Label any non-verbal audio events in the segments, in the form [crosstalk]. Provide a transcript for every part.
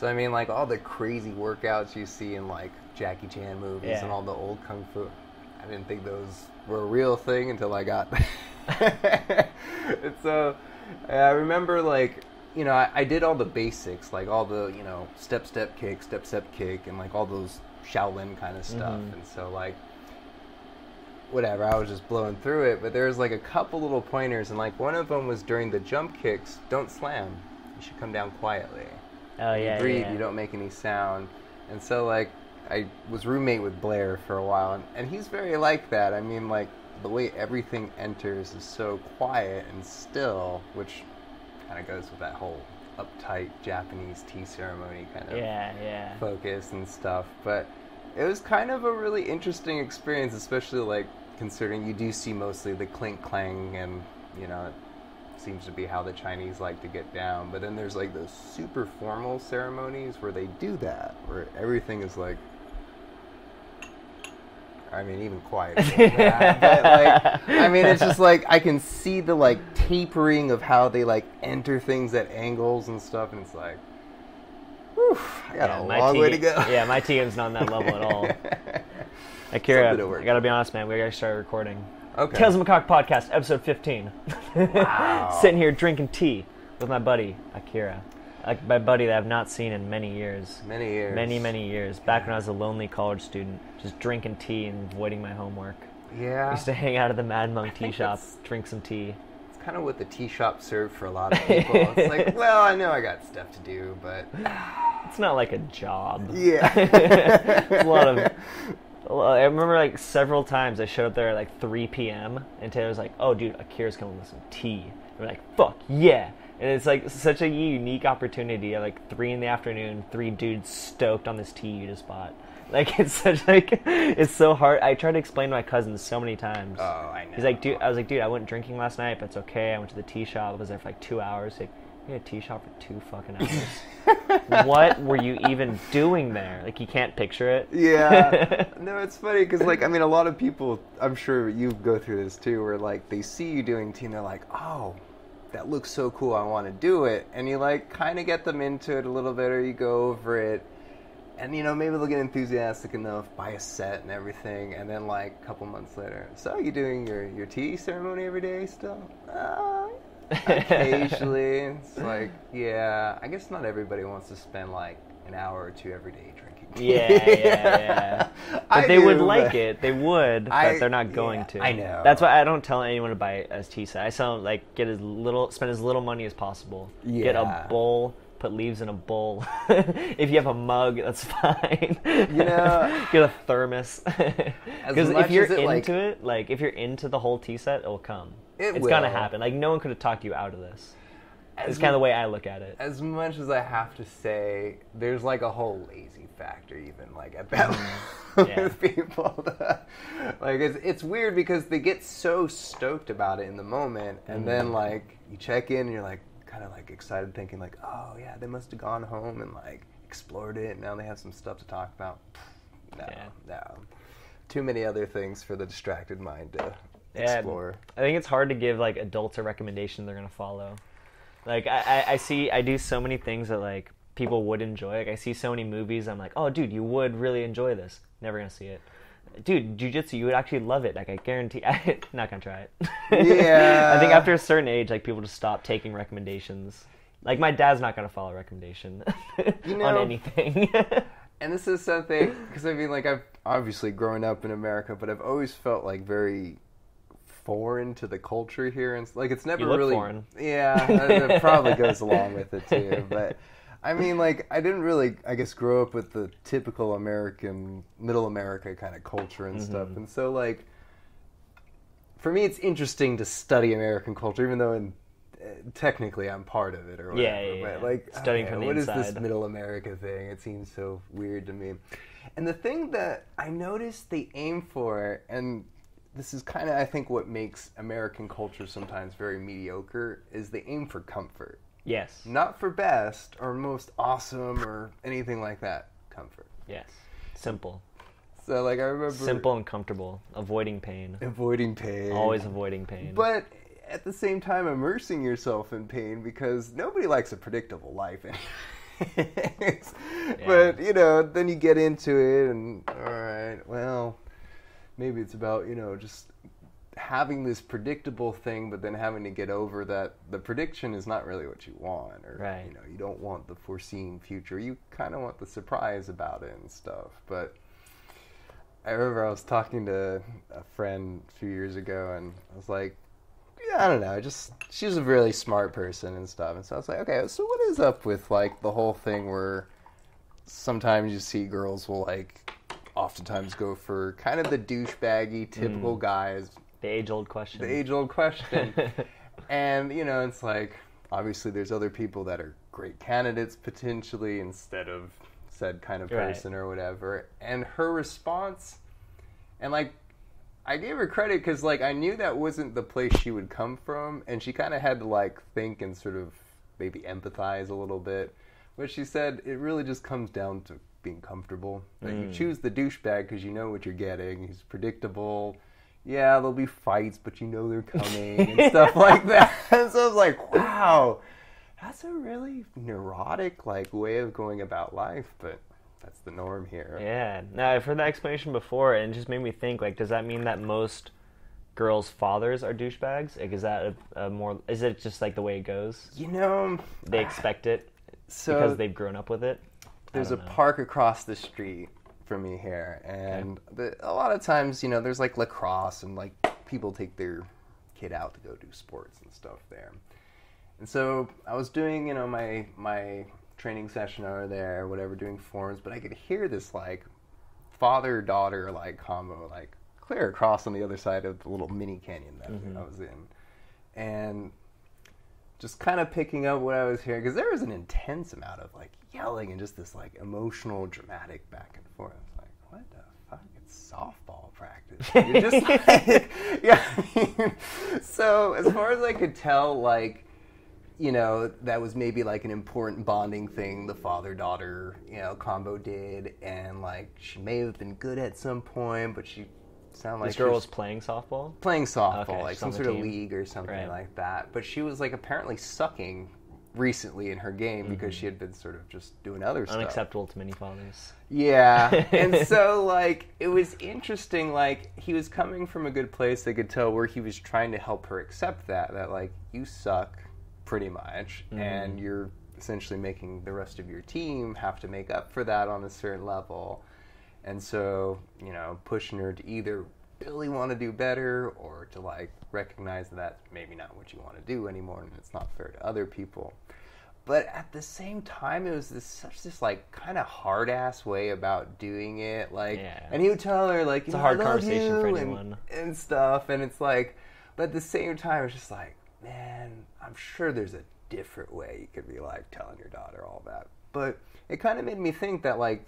So I mean, like all the crazy workouts you see in like Jackie Chan movies Yeah. and all the old kung fu. I didn't think those were a real thing until I got. and [laughs] so I remember like you know I, I did all the basics like all the you know step step kick step step kick and like all those Shaolin kind of stuff Mhm. and so like whatever I was just blowing through it but there was like a couple little pointers and like one of them was during the jump kicks don't slam you should come down quietly Oh yeah, you breathe, yeah. you don't make any sound. And so like I was roommate with Blair for a while and, and he's very like that. I mean like the way everything enters is so quiet and still, which kind of goes with that whole uptight Japanese tea ceremony kind of Yeah, yeah. focus and stuff. But it was kind of a really interesting experience, especially like considering you do see mostly the clink clang and you know seems to be how the Chinese like to get down. But then there's like those super formal ceremonies where they do that, where everything is like. I mean, even quiet. [laughs] but like, I mean, it's just like I can see the like tapering of how they like enter things at angles and stuff, and it's like, whew, I got yeah, a long tea way to go. [laughs] Yeah, my tea game's not on that level at all. Akira, Something to work I gotta be honest, man. We gotta start recording. Okay. Tales of Macaque podcast, episode 15. Wow. [laughs] Sitting here drinking tea with my buddy Akira, like my buddy that I've not seen in many years. Many years. Many, many years. Back when I was a lonely college student, just drinking tea and avoiding my homework. I Yeah. used to hang out at the Mad Monk tea shop, drink some tea. It's kind of what the tea shop served for a lot of people. it's like, [laughs] well, I know I got stuff to do, but It's not like a job. yeah. [laughs] It's a lot of. Well, I remember like several times I showed up there at like 3 p.m. and Taylor was like, "Oh, dude, Akira's coming with some tea." And we're like, "Fuck yeah!" And it's like such a unique opportunity at like three in the afternoon, three dudes stoked on this tea you just bought. [laughs] Like it's such like it's so hard. I tried to explain to my cousins so many times. Oh, I know. He's like, dude. I was like, dude, I went drinking last night, but it's okay. I went to the tea shop. I was there for like two hours. Like, you had a tea shop for two fucking [laughs] hours. what were you even doing there? Like, you can't picture it. yeah. [laughs] No, it's funny because, like, I mean, a lot of people, I'm sure you go through this too, where, like, they see you doing tea and they're like, oh, that looks so cool. I want to do it. And you, like, kind of get them into it a little bit or you go over it. And, you know, maybe they'll get enthusiastic enough, buy a set and everything. And then, like, a couple months later, so you doing your, your tea ceremony every day still? Uh, occasionally. it's [laughs] like, yeah, I guess not everybody wants to spend, like, an hour or two every day drinking tea. Yeah, yeah, yeah. [laughs] But I they would do, like it. They would, but I- they're not going yeah, to. I know. That's why I don't tell anyone to buy it as tea set. I tell them like get as little, spend as little money as possible. Yeah. Get a bowl. Put leaves in a bowl. [laughs] if you have a mug, that's fine. You know- get a thermos. Because if you're it, into like- it, like if you're into the whole tea set, it'll come. It it's gonna happen. Like no one could have talked you out of this. It's kind of the way I look at it. As much as I have to say, there's like a whole lazy factor, even like at that Mm, [laughs] yeah. with people. [laughs] like it's it's weird because they get so stoked about it in the moment, and Mm. then like you check in and you're like kind of like excited, thinking like, oh yeah, they must have gone home and like explored it. And now they have some stuff to talk about. No, Yeah. no, too many other things for the distracted mind to Yeah. I think it's hard to give like adults a recommendation they're gonna follow. Like I, I, I see I do so many things that like people would enjoy. Like I see so many movies, I'm like, oh dude, you would really enjoy this. Never gonna see it. Dude, jujitsu, you would actually love it. Like I guarantee, I'm [laughs] not gonna try it. Yeah. [laughs] I think after a certain age, like people just stop taking recommendations. Like my dad's not gonna follow a recommendation [laughs] You on anything. And this is something because I mean, like I've obviously grown up in America, but I've always felt like very foreign to the culture here, and like it's never You look really. foreign. Yeah, that probably goes [laughs] along with it too. But I mean, like I didn't really, I guess, grow up with the typical American, middle America kind of culture and stuff, Mm-hmm. and so like for me, it's interesting to study American culture, even though in uh, technically I'm part of it or whatever. Yeah, yeah, But like, Studying okay, from the inside. what is this middle America thing? It seems so weird to me. And the thing that I noticed they aim for, and this is kind of I think what makes American culture sometimes very mediocre, is they aim for comfort, yes. not for best or most awesome or anything like that. Comfort. Yes. Simple. So like I remember Simple and comfortable. Avoiding pain. avoiding pain, Always avoiding pain. but at the same time immersing yourself in pain because nobody likes a predictable life [laughs] But you know, then you get into it, and all right, well, maybe it's about you know just having this predictable thing, but then having to get over that the prediction is not really what you want, or Right. you know, you don't want the foreseen future. You kind of want the surprise about it and stuff. But I remember I was talking to a friend a few years ago, and I was like, yeah, I don't know. Just she was a really smart person and stuff, and so I was like, okay, so what is up with like the whole thing where sometimes you see girls will like oftentimes go for kind of the douchebaggy typical mm. guys The age old question. the age old question. [laughs] and, you know, it's like, obviously, there's other people that are great candidates potentially instead of said kind of Right. person or whatever. And her response, and like, I gave her credit because, like, I knew that wasn't the place she would come from. And she kind of had to, like, think and sort of maybe empathize a little bit. But she said it really just comes down to being comfortable. That you mm. choose the douchebag because you know what you're getting. He's predictable. Yeah, there'll be fights, but you know they're coming and [laughs] stuff like that. And [laughs] so I was like, wow, that's a really neurotic like way of going about life, but that's the norm here. Yeah. Now I've heard that explanation before, and it just made me think. Like, does that mean that most girls' fathers are douchebags? Like, is that a, a more? Is it just like the way it goes? You know, They expect it [sighs] so because they've grown up with it. There's a know. park across the street from me here, and the, a lot of times, you know, there's like lacrosse and like people take their kid out to go do sports and stuff there. And so I was doing, you know, my my training session over there, whatever, doing forms, but I could hear this like father daughter like combo like clear across on the other side of the little mini canyon that mm-hmm. I was in, and just kind of picking up what I was hearing because there was an intense amount of like yelling and just this like emotional, dramatic back and forth. I was like, what the fuck? It's softball practice. You're just [laughs] like, [laughs] yeah. I mean, so as far as I could tell, like, you know, that was maybe like an important bonding thing the father daughter, you know, combo did, and like she may have been good at some point, but she sounded like This girl was playing softball. playing softball, Okay, like some sort of league or something Right. like that. But she was like apparently sucking recently in her game because she had been sort of just doing other stuff. Mm-hmm. Unacceptable to many fathers. Yeah. and [laughs] so like it was interesting like he was coming from a good place they could tell where he was trying to help her accept that that like you suck pretty much and you're essentially making the rest of your team have to make up for that on a certain level. And so, you know, pushing her to either really want to do better or to like recognize that that's maybe not what you want to do anymore and it's not fair to other people but at the same time it was this such this like kind of hard ass way about doing it like Yeah. and he would tell her like It's a know, hard "I conversation you," for and- anyone. and, stuff and it's like but at the same time it's just like man i'm sure there's a different way you could be like telling your daughter all that but it kind of made me think that like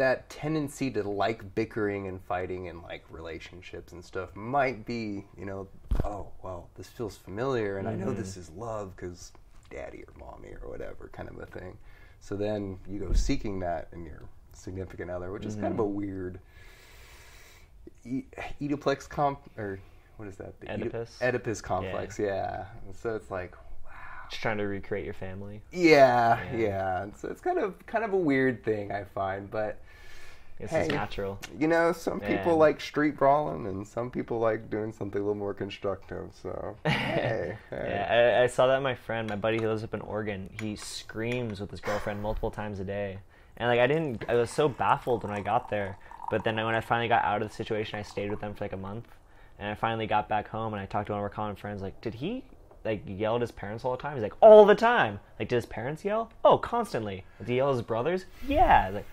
that tendency to like bickering and fighting and like relationships and stuff might be, you know, oh, well, this feels familiar and I know this mm-hmm. is love because daddy or mommy or whatever kind of a thing. So then you go seeking that in your significant other, which is kind of a mm-hmm. weird e- Oediplex comp or what is that? The Oedipus? Oedipus complex, yeah. And so it's like, wow Just trying to recreate your family. yeah, Yeah. yeah. So it's kind of kind of a weird thing I find, but This Hey. is natural. you know, some people like street brawling, and some people like doing something a little more constructive. So, [laughs] hey, hey. Yeah, I, I saw that my friend, my buddy who lives up in Oregon. He screams with his girlfriend multiple times a day, and like I didn't, I was so baffled when I got there. But then when I finally got out of the situation, I stayed with them for like a month, and I finally got back home and I talked to one of our common friends. Like, did he like yell at his parents all the time? He's like, all the time. Like, did his parents yell? Oh, constantly. Did he yell at his brothers? Yeah. Like,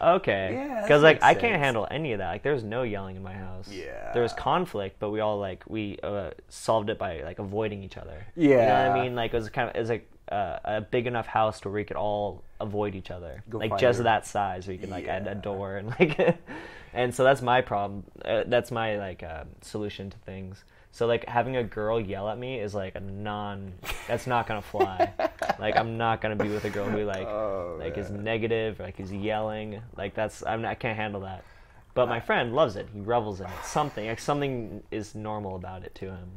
okay. Yeah, Because like I can't handle any of that. Like, there was no yelling in my house. Yeah. There was conflict, but we all like we uh, solved it by like avoiding each other. Yeah. You know what I mean? Like it was kind of it was like uh, a big enough house to where we could all avoid each other, Go like just her. that size, where you can like add a door and like, [laughs] and so that's my problem. Uh, that's my like uh, solution to things. So like having a girl yell at me is like a non. That's not gonna fly. [laughs] like I'm not gonna be with a girl who like Oh, like is man. negative, like is yelling. Like that's I'm, I can't handle that. But my uh, friend loves it. He revels in it. Something like something is normal about it to him.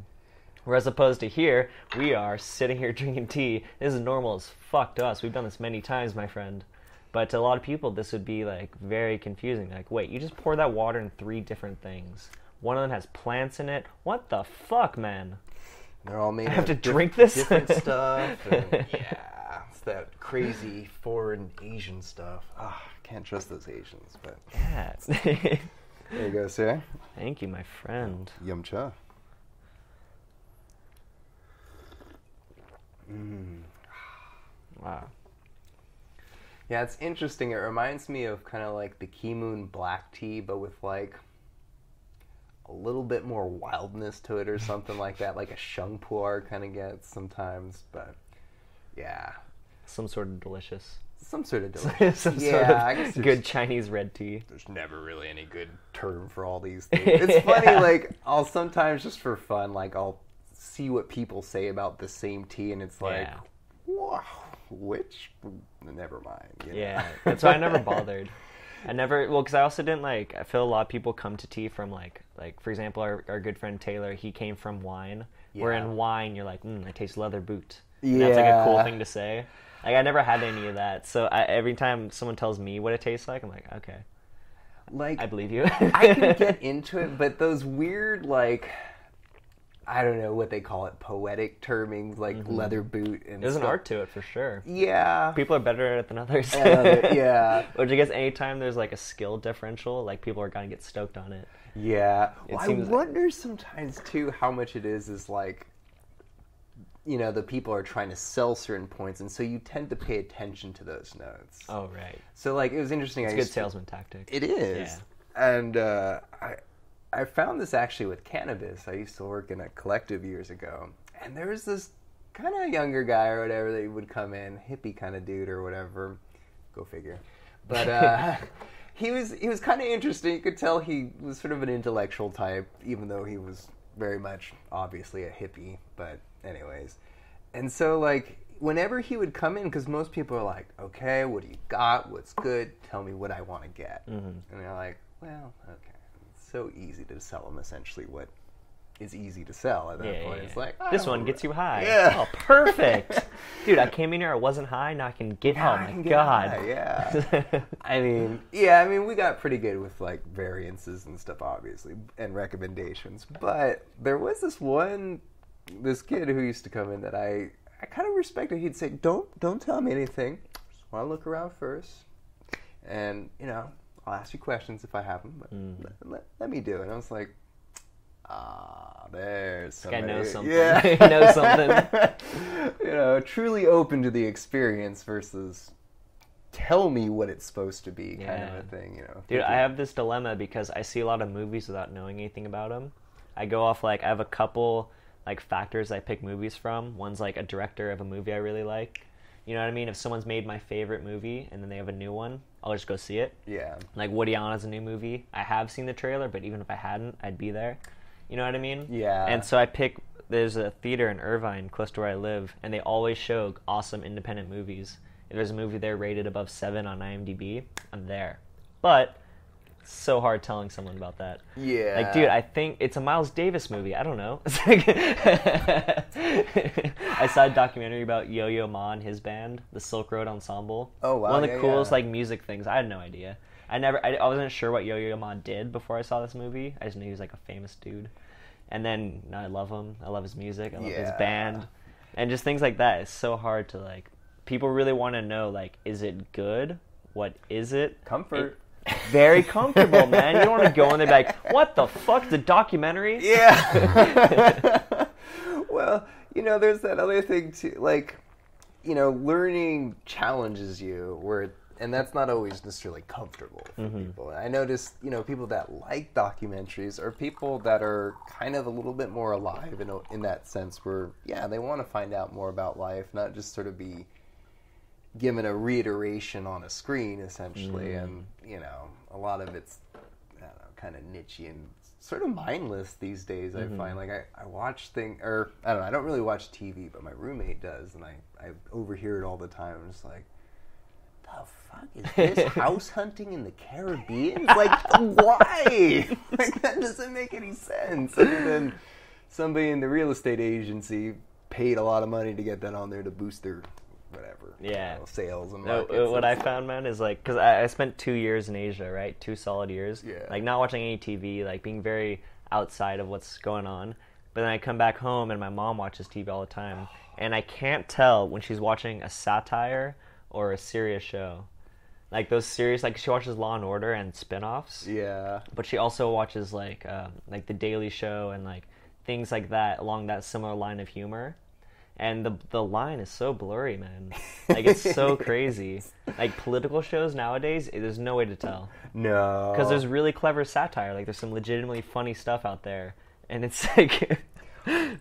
Whereas opposed to here, we are sitting here [laughs] drinking tea. This is normal as fuck to us. We've done this many times, my friend. But to a lot of people, this would be like very confusing. Like, wait, you just pour that water in three different things. One of them has plants in it. What the fuck, man? They're all made I have to diff- drink this? different [laughs] stuff. and- [laughs] yeah, it's that crazy foreign Asian stuff. Ah, can't trust those Asians. But Yeah. there you go, sir. Thank you, my friend. Yum cha. Mm. Wow. Yeah, it's interesting. It reminds me of kind of like the Keemun black tea, but with like a little bit more wildness to it or something like that, like a sheng pu'er kind of gets sometimes. But yeah, Some sort of delicious. some sort of [laughs] delicious. Some yeah, sort I of guess good Chinese red tea. there's never really any good term for all these [laughs] things. It's funny, like I'll sometimes just for fun, like I'll see what people say about the same tea, and it's like, Yeah. wow, which? Never mind. you know? Yeah, that's why I never bothered. [laughs] I never well because I also didn't like. I feel a lot of people come to tea from like like for example our our good friend Taylor. He came from wine. Where Yeah. in wine you're like, mm, I taste leather boot. And That's like a cool thing to say. Like I never had any of that. So I, every time someone tells me what it tastes like, I'm like, okay, like I believe you. I can [laughs] get into it, but those weird like I don't know what they call it, poetic termings like leather boot and There's an art to it for sure. Yeah. People are better at it than others. [laughs] Yeah. Which I guess anytime there's like a skill differential, like people are gonna get stoked on it. Yeah. It Well, I wonder sometimes too how much it is is like you know, the people are trying to sell certain points and so you tend to pay attention to those notes. Oh right, So like it was interesting it's I a good used to- salesman tactic. It is. And uh, I I found this actually with cannabis. I used to work in a collective years ago, and there was this kind of younger guy or whatever that would come in, hippie kind of dude or whatever. Go figure. But uh, [laughs] he was he was kind of interesting. You could tell he was sort of an intellectual type, even though he was very much obviously a hippie. But anyways, and so like whenever he would come in, because most people are like, okay, what do you got? What's good? Tell me what I want to get. Mm-hmm. And they're like, well, okay. So easy to sell them essentially what is easy to sell at that Yeah, point. yeah, It's like, this oh, one gets you high. Yeah. Oh, perfect. [laughs] Dude, I came in here, I wasn't high, now I can get Now oh I my god. high, yeah. [laughs] I mean, yeah, I mean, we got pretty good with like variances and stuff, obviously, and recommendations. But there was this one, this kid who used to come in that I, I kind of respected. He'd say, "Don't, don't tell me anything. Just want to look around first, and you know, I'll ask you questions if I have them. But Mm. let, let, let me do it." And I was like, "Ah, there's guy somebody. knows something. Yeah, [laughs] He knows something. [laughs] you know, truly open to the experience versus tell me what it's supposed to be kind Yeah. of a thing, you know. Dude, I have this dilemma because I see a lot of movies without knowing anything about them. I go off like I have a couple like factors I pick movies from. One's like a director of a movie I really like. You know what I mean? If someone's made my favorite movie and then they have a new one, I'll just go see it. Yeah. Like Woody Allen has a new movie. I have seen the trailer, but even if I hadn't, I'd be there. You know what I mean? Yeah. And so I pick. There's a theater in Irvine, close to where I live, and they always show awesome independent movies. If there's a movie there rated above seven on IMDb, I'm there. But so hard telling someone about that. Yeah. Like, dude, I think it's a Miles Davis movie. I don't know. [laughs] Like- [laughs] I saw a documentary about Yo-Yo Ma and his band, the Silk Road Ensemble. Oh, wow, One of the yeah, coolest yeah. like music things. I had no idea. I never. I, I wasn't sure what Yo-Yo Ma did before I saw this movie. I just knew he was like a famous dude. And then now I love him. I love his music. I love his band, and just things like that. It's so hard to like. People really want to know like, is it good? What is it? Comfort. It- very [laughs] comfortable, man. You don't want to go in there like, what the fuck? The documentary? [laughs] Yeah. [laughs] well, you know, there's that other thing too. Like, you know, learning challenges you, where and that's not always necessarily comfortable for Mm-hmm. people. I notice, you know, people that like documentaries are people that are kind of a little bit more alive in in that sense, where yeah, they want to find out more about life, not just sort of be given a reiteration on a screen essentially Mm. and you know a lot of it's I don't know, kind of nichey and sort of mindless these days Mm-hmm. I find like I, I watch things or I don't know I don't really watch TV but my roommate does and I, I overhear it all the time I'm just like the fuck is this [laughs] house hunting in the Caribbean like why [laughs] like that doesn't make any sense and then somebody in the real estate agency paid a lot of money to get that on there to boost their whatever Yeah. you know, sales and No, uh, what I It's- found, man, is like because I, I spent two years in Asia, right? Two solid years. Yeah. Like not watching any TV, like being very outside of what's going on. But then I come back home and my mom watches TV all the time, [sighs] and I can't tell when she's watching a satire or a serious show. Like those serious, like she watches Law and Order and spin-offs yeah but she also watches like um, like the Daily Show and like things like that along that similar line of humor. And the the line is so blurry, man. [laughs] Like it's so crazy. Like political shows nowadays, eh, there's no way to tell no because there's really clever satire. Like there's some legitimately funny stuff out there, and it's [laughs] like.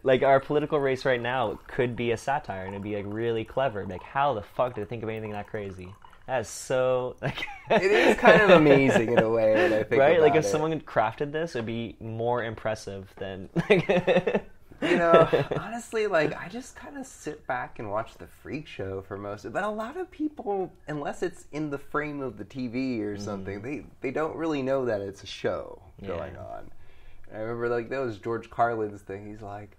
like our political race right now could be a satire and it'd be like really clever. Like how the fuck did they think of anything that crazy? That is so [laughs] like it is kind of amazing in a way when I think right? Like if it. someone had crafted this, it'd be more impressive than like. You know, [laughs] honestly, like I just kind of sit back and watch the freak show for most of it. But a lot of people, unless it's in the frame of the TV or mm-hmm. something, they they don't really know that it's a show going on. And I remember like that was George Carlin's thing. He's like,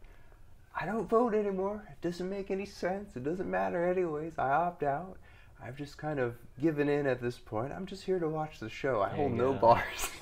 I don't vote anymore. It doesn't make any sense. It doesn't matter anyways. I opt out. I've just kind of given in at this point. I'm just here to watch the show. I There hold no bars. [laughs]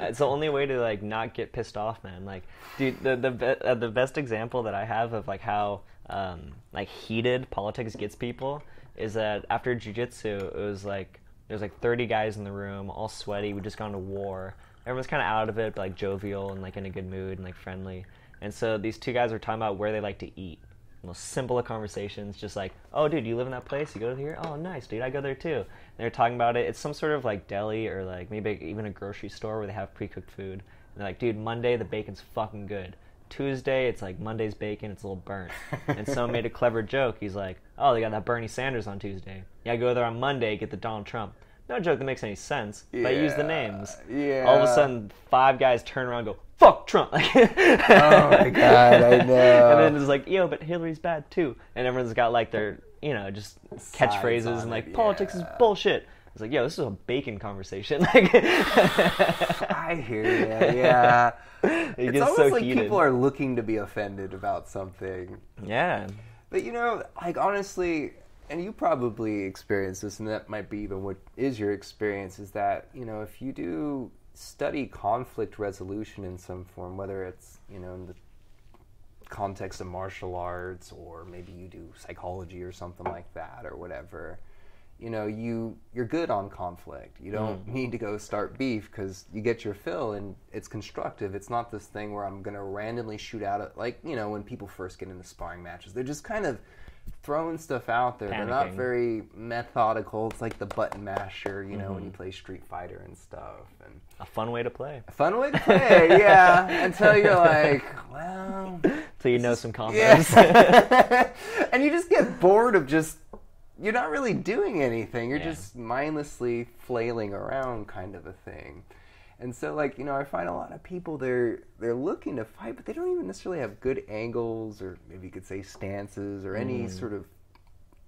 It's [laughs] the only way to like not get pissed off, man. Like, dude, the the be- uh, the best example that I have of like how um, like heated politics gets people is that after jujitsu, it was like there's like 30 guys in the room, all sweaty. We just gone to war. Everyone's kind of out of it, but like jovial and like in a good mood and like friendly. And so these two guys were talking about where they like to eat. Most simple of conversations, just like, oh, dude, you live in that place? You go to here? Oh, nice, dude. I go there too. And they're talking about it. It's some sort of like deli or like maybe even a grocery store where they have pre-cooked food. And they're like, dude, Monday the bacon's fucking good. Tuesday it's like Monday's bacon, it's a little burnt. and [laughs] someone made a clever joke. He's like, oh, they got that Bernie Sanders on Tuesday. Yeah, go there on Monday, get the Donald Trump. No joke that makes any sense. But I use the names. yeah. All of a sudden, five guys turn around and go, fuck Trump. [laughs] oh my God, I know. And then it's like, yo, but Hillary's bad too. And everyone's got like their, you know, just catchphrases and like, it, politics is bullshit. It's like, yo, this is a bacon conversation. [laughs] Like, [laughs] I hear you. Yeah. it it's almost so like heated. people are looking to be offended about something. yeah. But you know, like honestly, and you probably experience this, and that might be even what is your experience, is that you know if you do study conflict resolution in some form, whether it's you know in the context of martial arts or maybe you do psychology or something like that or whatever you know you you're good on conflict. You don't mm. need to go start beef because you get your fill and it's constructive. It's not this thing where i'm gonna randomly shoot out at like you know when people first get into sparring matches they're just kind of throwing stuff out there they're not very methodical it's like the button masher you know when you mm-hmm. play street fighter and stuff and A fun way to play. a fun way to play yeah [laughs] until you're like well until you know some combos. yeah. [laughs] and you just get bored of just you're not really doing anything. You're Yeah. just mindlessly flailing around kind of a thing. And so like, you know, I find a lot of people they're they're looking to fight, but they don't even necessarily have good angles or maybe you could say stances or any Mm. sort of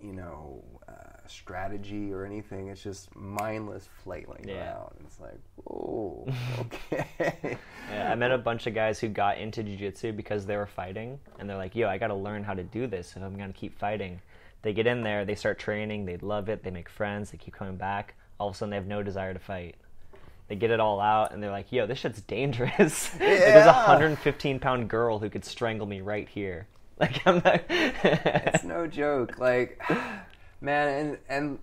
you know, uh, strategy or anything. It's just mindless flailing Yeah. around. It's like, oh, [laughs] okay. Yeah, I met a bunch of guys who got into jiu-jitsu because they were fighting, and they're like, "Yo, I got to learn how to do this if I'm gonna keep fighting." They get in there, they start training, they love it, they make friends, they keep coming back. All of a sudden, they have no desire to fight. They get it all out, and they're like, "Yo, this shit's dangerous. [laughs] like, there's a 115 pound girl who could strangle me right here." [laughs] Like I'm not. [laughs] it's no joke. Like, [sighs] man, and and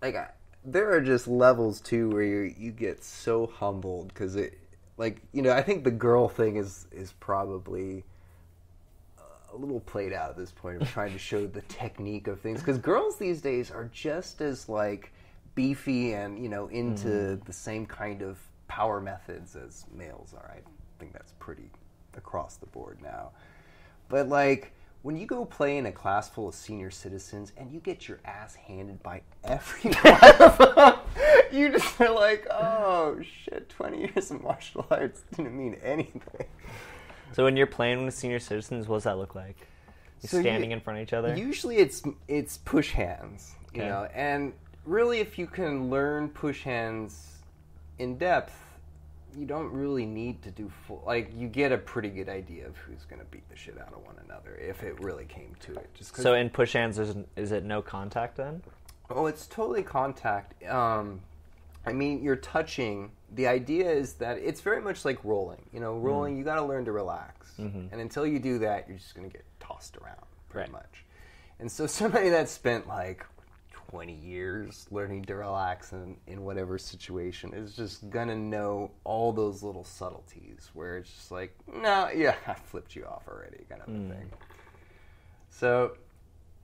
like I, there are just levels too where you you get so humbled because it, like you know, I think the girl thing is is probably uh, a little played out at this point of trying to show the technique of things because girls these days are just as like beefy and you know into mm-hmm. the same kind of power methods as males are. I think that's pretty across the board now. But like when you go play in a class full of senior citizens and you get your ass handed by every [laughs] one of them, you just are like, oh shit, 20 years of martial arts didn't mean anything. so when you're playing with senior citizens, what does that look like? You're So you- standing in front of each other. Usually it's it's push hands, you know, and really if you can learn push hands in depth, you don't really need to do full. Like you get a pretty good idea of who's gonna beat the shit out of one another if it really came to it. Just So in push hands, is, is it no contact then? Oh, it's totally contact. Um, I mean, you're touching. The idea is that it's very much like rolling. You know, rolling, you got to learn to relax. And until you do that, you're just going to get tossed around pretty Right. much. And so, [laughs] somebody that spent like 20 years learning to relax in, in whatever situation is just to know all those little subtleties where it's just like, no, yeah, [laughs] I flipped you off already, kind of a thing. So,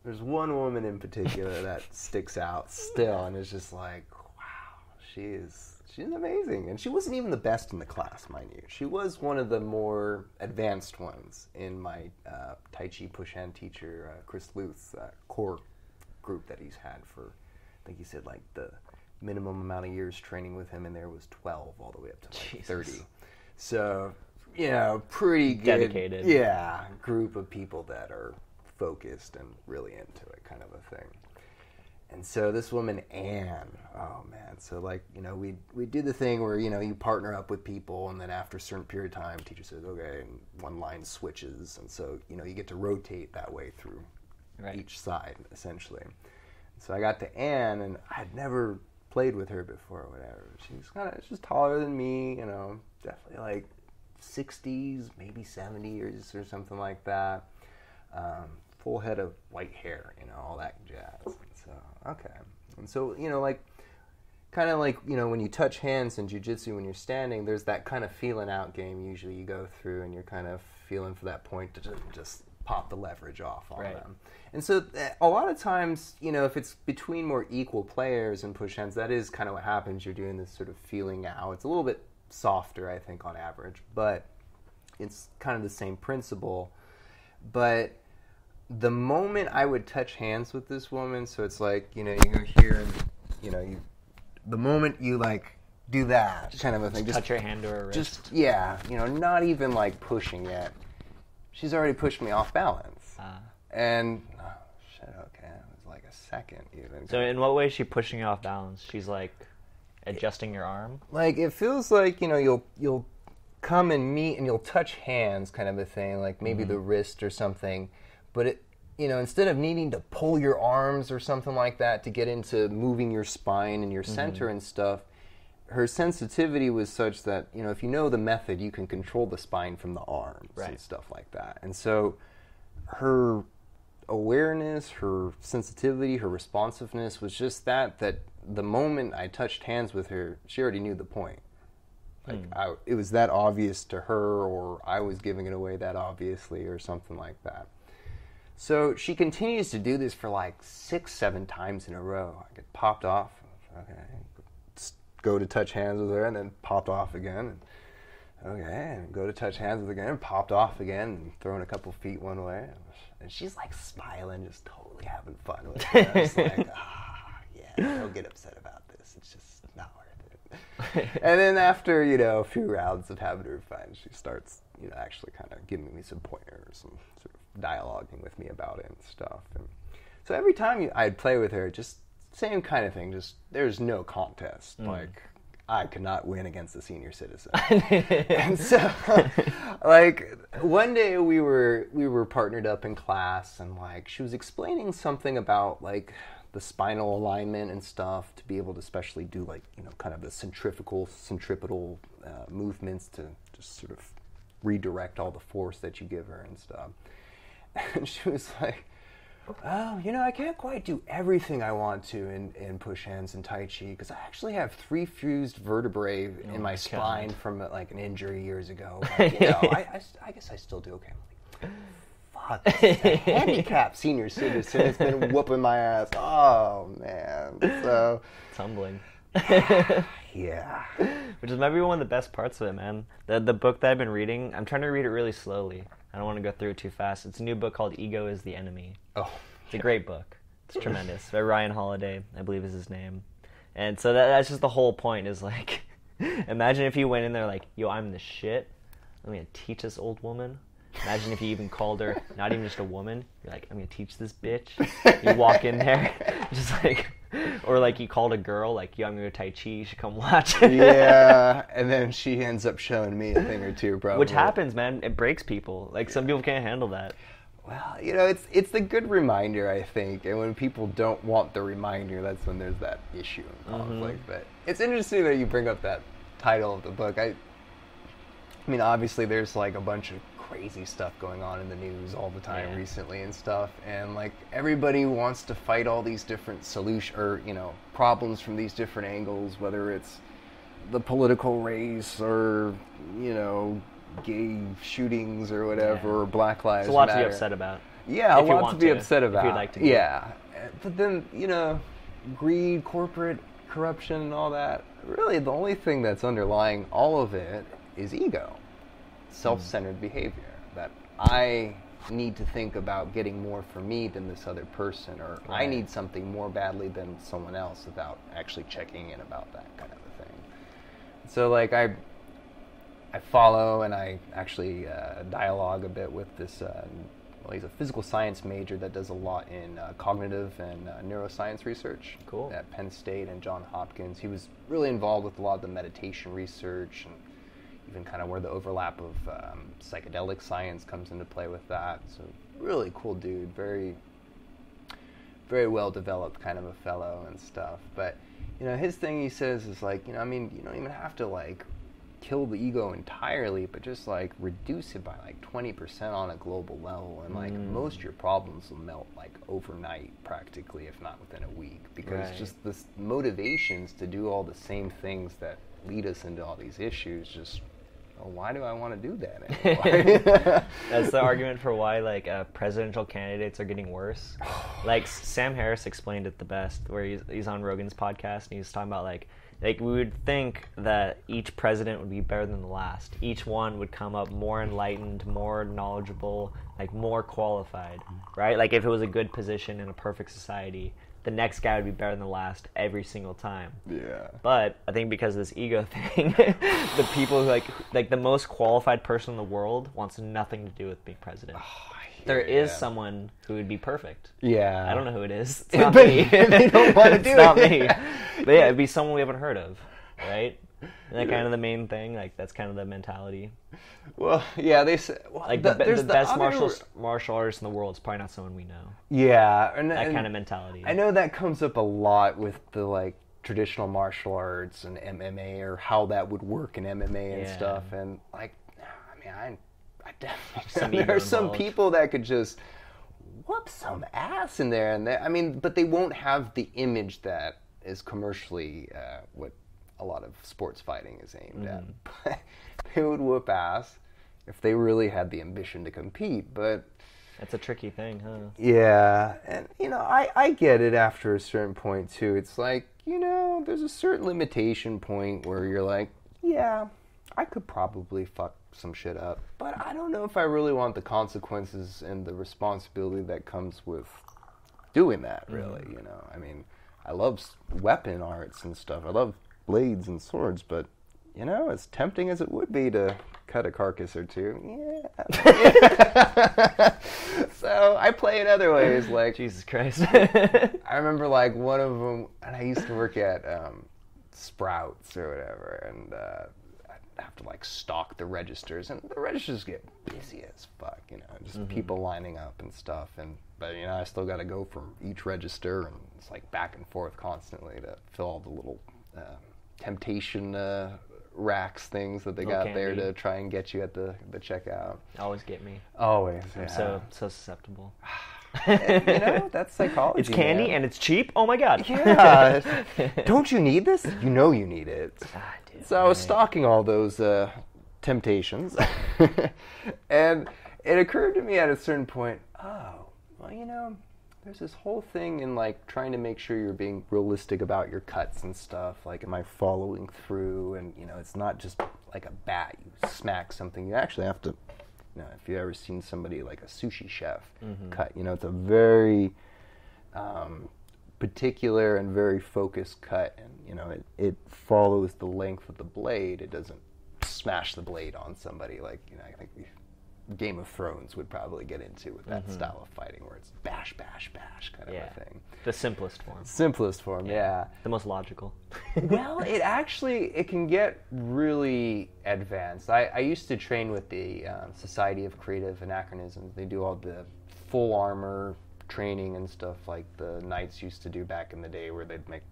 there's one woman in particular [laughs] that sticks out still and is just like wow she is she's amazing. And she wasn't even the best in the class mind you. She was one of the more advanced ones in my uh, tai chi push hand teacher uh, chris luth's uh, core group that he's had for i think he said like the minimum amount of years training with him in there was 12 all the way up to like 30 so you know pretty good. Dedicated. yeah group of people that are focused and really into it kind of a thing. And so this woman Anne, oh man, so like you know we we do the thing where you know you partner up with people, and then after a certain period of time, teacher says okay, and one line switches, and so you know you get to rotate that way through Right. each side essentially. So I got to Anne, and I'd never played with her before, or whatever. She's kind of she's taller than me, you know, definitely like 60s, maybe 70s or something like that. Um, full head of white hair, you know, all that jazz. So okay, and so you know, like kind of like you know when you touch hands in jujitsu when you're standing, there's that kind of feeling out game. Usually you go through and you're kind of feeling for that point to just pop the leverage off on Right. them. And so uh, a lot of times, you know, if it's between more equal players and push hands, that is kind of what happens. You're doing this sort of feeling out. It's a little bit softer, I think, on average, but it's kind of the same principle. But the moment I would touch hands with this woman, so it's like, you know, you go here and, you know, you, the moment you like do that kind of a thing, just Touch your hand or her wrist. just yeah, you know, not even like pushing yet. She's already pushed me off balance, Ah. and oh, shit, okay, it was like a second even. So in what way is she pushing you off balance? She's like adjusting your arm. like it feels like you know you'll you'll come and meet and you'll touch hands, kind of a thing, like maybe the wrist or something, but it. You know, instead of needing to pull your arms or something like that to get into moving your spine and your center and stuff, her sensitivity was such that you know if you know the method you can control the spine from the arms and stuff like that and so her awareness her sensitivity her responsiveness was just that that the moment i touched hands with her she already knew the point like hmm. I, it was that obvious to her or i was giving it away that obviously or something like that so she continues to do this for like six, seven times in a row. I get popped off. Okay. Go to touch hands with her and then popped off again. Okay. And go to touch hands with her again and popped off again and throwing a couple feet one way. And she's like smiling, just totally having fun with it. I was like, [laughs] ah, yeah, don't get upset about this. It's just not worth it. and then after, you know, a few rounds of having her fun, she starts, you know, actually kind of giving me some pointers and sort of dialoguing with me about it and stuff. And so every time I'd play with her, just same kind of thing. Just there's no contest. Like I could not win against a senior citizen. [laughs] and so, [laughs] like one day we were we were partnered up in class, and like she was explaining something about like the spinal alignment and stuff to be able to especially do like you know kind of the centrifugal centripetal uh, movements to just sort of redirect all the force that you give her and stuff. [laughs] And she was like, "Oh, you know, I can't quite do everything I want to in, in push hands and tai chi because I actually have three fused vertebrae in oh my my spine from like an injury years ago. [laughs] But, you know, I, I, I guess I still do okay." Fuck, this is a [laughs] handicapped senior citizen has been whooping my ass. Oh man, so Tumbling. [laughs] yeah. Which is maybe one of the best parts of it, man. The the book that I've been reading, I'm trying to read it really slowly. I don't want to go through it too fast. It's a new book called Ego is the Enemy. Oh, It's a great book. It's tremendous. By Ryan Holiday, I believe is his name. And so that, that's just the whole point is like, [laughs] imagine if you went in there like, yo, I'm the shit. I'm going to teach this old woman. Imagine if you even called her not even just a woman. You're like, I'm gonna teach this bitch. You walk in there, [laughs] just like, [laughs] or like you called a girl, like, yo, I'm gonna Tai Chi. You should come watch. yeah, [laughs] and then she ends up showing me a thing or two, probably. Which happens, man. It breaks people. Like some people can't handle that. Well, you know, it's it's the good reminder, I think, and when people don't want the reminder, that's when there's that issue and mm-hmm. conflict. But it's interesting that you bring up that title of the book. I, I mean, obviously, there's like a bunch of crazy stuff going on in the news all the time Yeah. recently and stuff, and like everybody wants to fight all these different solution or you know problems from these different angles, whether it's the political race or you know gay shootings or whatever Yeah. or black lives It's a lot to be upset about. yeah, If a lot to be to, upset if you'd about. like to. Yeah, but then you know, greed, corporate corruption, and all that. Really, the only thing that's underlying all of it is ego, self-centered behavior. That I need to think about getting more for me than this other person, or I need something more badly than someone else, without actually checking in about that kind of a thing. So, like, I I follow and I actually uh, dialogue a bit with this. Uh, well, he's a physical science major that does a lot in uh, cognitive and uh, neuroscience research Cool. at Penn State and John Hopkins. He was really involved with a lot of the meditation research and even kind of where the overlap of um, psychedelic science comes into play with that. So, really cool dude. Very very well developed kind of a fellow and stuff. But you know, his thing he says is like, you know, I mean, you don't even have to like kill the ego entirely, but just like reduce it by like twenty percent on a global level, and like Mm. most of your problems will melt like overnight, practically, if not within a week, because Right. just the motivations to do all the same things that lead us into all these issues just. Well, why do I want to do that? [laughs] That's the [laughs] argument for why like uh, presidential candidates are getting worse. [sighs] Like Sam Harris explained it the best, where he's, he's on Rogan's podcast and he's talking about like like we would think that each president would be better than the last. Each one would come up more enlightened, more knowledgeable, like more qualified, right? Like if it was a good position in a perfect society, the next guy would be better than the last every single time. yeah. But I think because of this ego [laughs] thing, the people who like like the most qualified person in the world wants nothing to do with being president. Oh, there is someone who would be perfect. Yeah. I don't know who it is. It's [laughs] not me. they don't wanna [laughs] it's do not me. But yeah, it'd be someone we haven't heard of, right? Isn't that kind of the main thing? Like that's kind of the mentality. Well, yeah, they say well, Like the, the, there's the the best other- martial martial artist in the world is probably not someone we know. Yeah, and, That and kind of mentality. I know that comes up a lot with the like traditional martial arts and MMA or how that would work in MMA and Yeah. stuff. And like, I mean, I, I definitely Some [laughs] there are some people that could just whoop some ass in there, and they, I mean, but they won't have the image that is commercially uh, what a lot of sports fighting is aimed at. Mm-hmm. [laughs] But they would whoop ass if they really had the ambition to compete, but. That's a tricky thing, huh? Yeah, and you know, I I get it after a certain point too. It's like you know, there's a certain limitation point where you're like, yeah, I could probably fuck some shit up, but I don't know if I really want the consequences and the responsibility that comes with doing that. Really, mm-hmm. you know, I mean, I love weapon arts and stuff. I love blades and swords, but you know, as tempting as it would be to cut a carcass or two, yeah. [laughs] so I play it other ways. Like Jesus Christ. I remember, like one of them, and I used to work at um, Sprouts or whatever, and uh, I'd have to like stalk the registers, and the registers get busy as fuck, you know, just people lining up and stuff, and but you know, I still got to go from each register, and it's like back and forth constantly to fill all the little uh, temptation. Uh, racks things that they Little got there to try and get you at the, the checkout Always get me. always I'm yeah. so so susceptible. [sighs] you know [laughs] that's psychology It's candy man. and it's cheap. Oh my god. Yeah. [laughs] Don't you need this? You know you need it. Ah, dude, So I was stalking all those uh, temptations, [laughs] and it occurred to me at a certain point. Oh, well, you know, there's this whole thing in like trying to make sure you're being realistic about your cuts and stuff. Like, am I following through? And you know, it's not just like a bat. You smack something. You actually have to. You know, if you've ever seen somebody like a sushi chef cut, you know, it's a very um, particular and very focused cut, and you know it, it follows the length of the blade. It doesn't smash the blade on somebody like you know. I think we Game of Thrones would probably get into with that style of fighting, where it's bash, bash, bash kind of Mm-hmm. A thing. The simplest form. Simplest form, yeah. The most logical. [laughs] well, it actually it can get really advanced. I, I used to train with the um, Society of Creative Anachronisms. They do all the full armor training and stuff like the knights used to do back in the day, where they'd make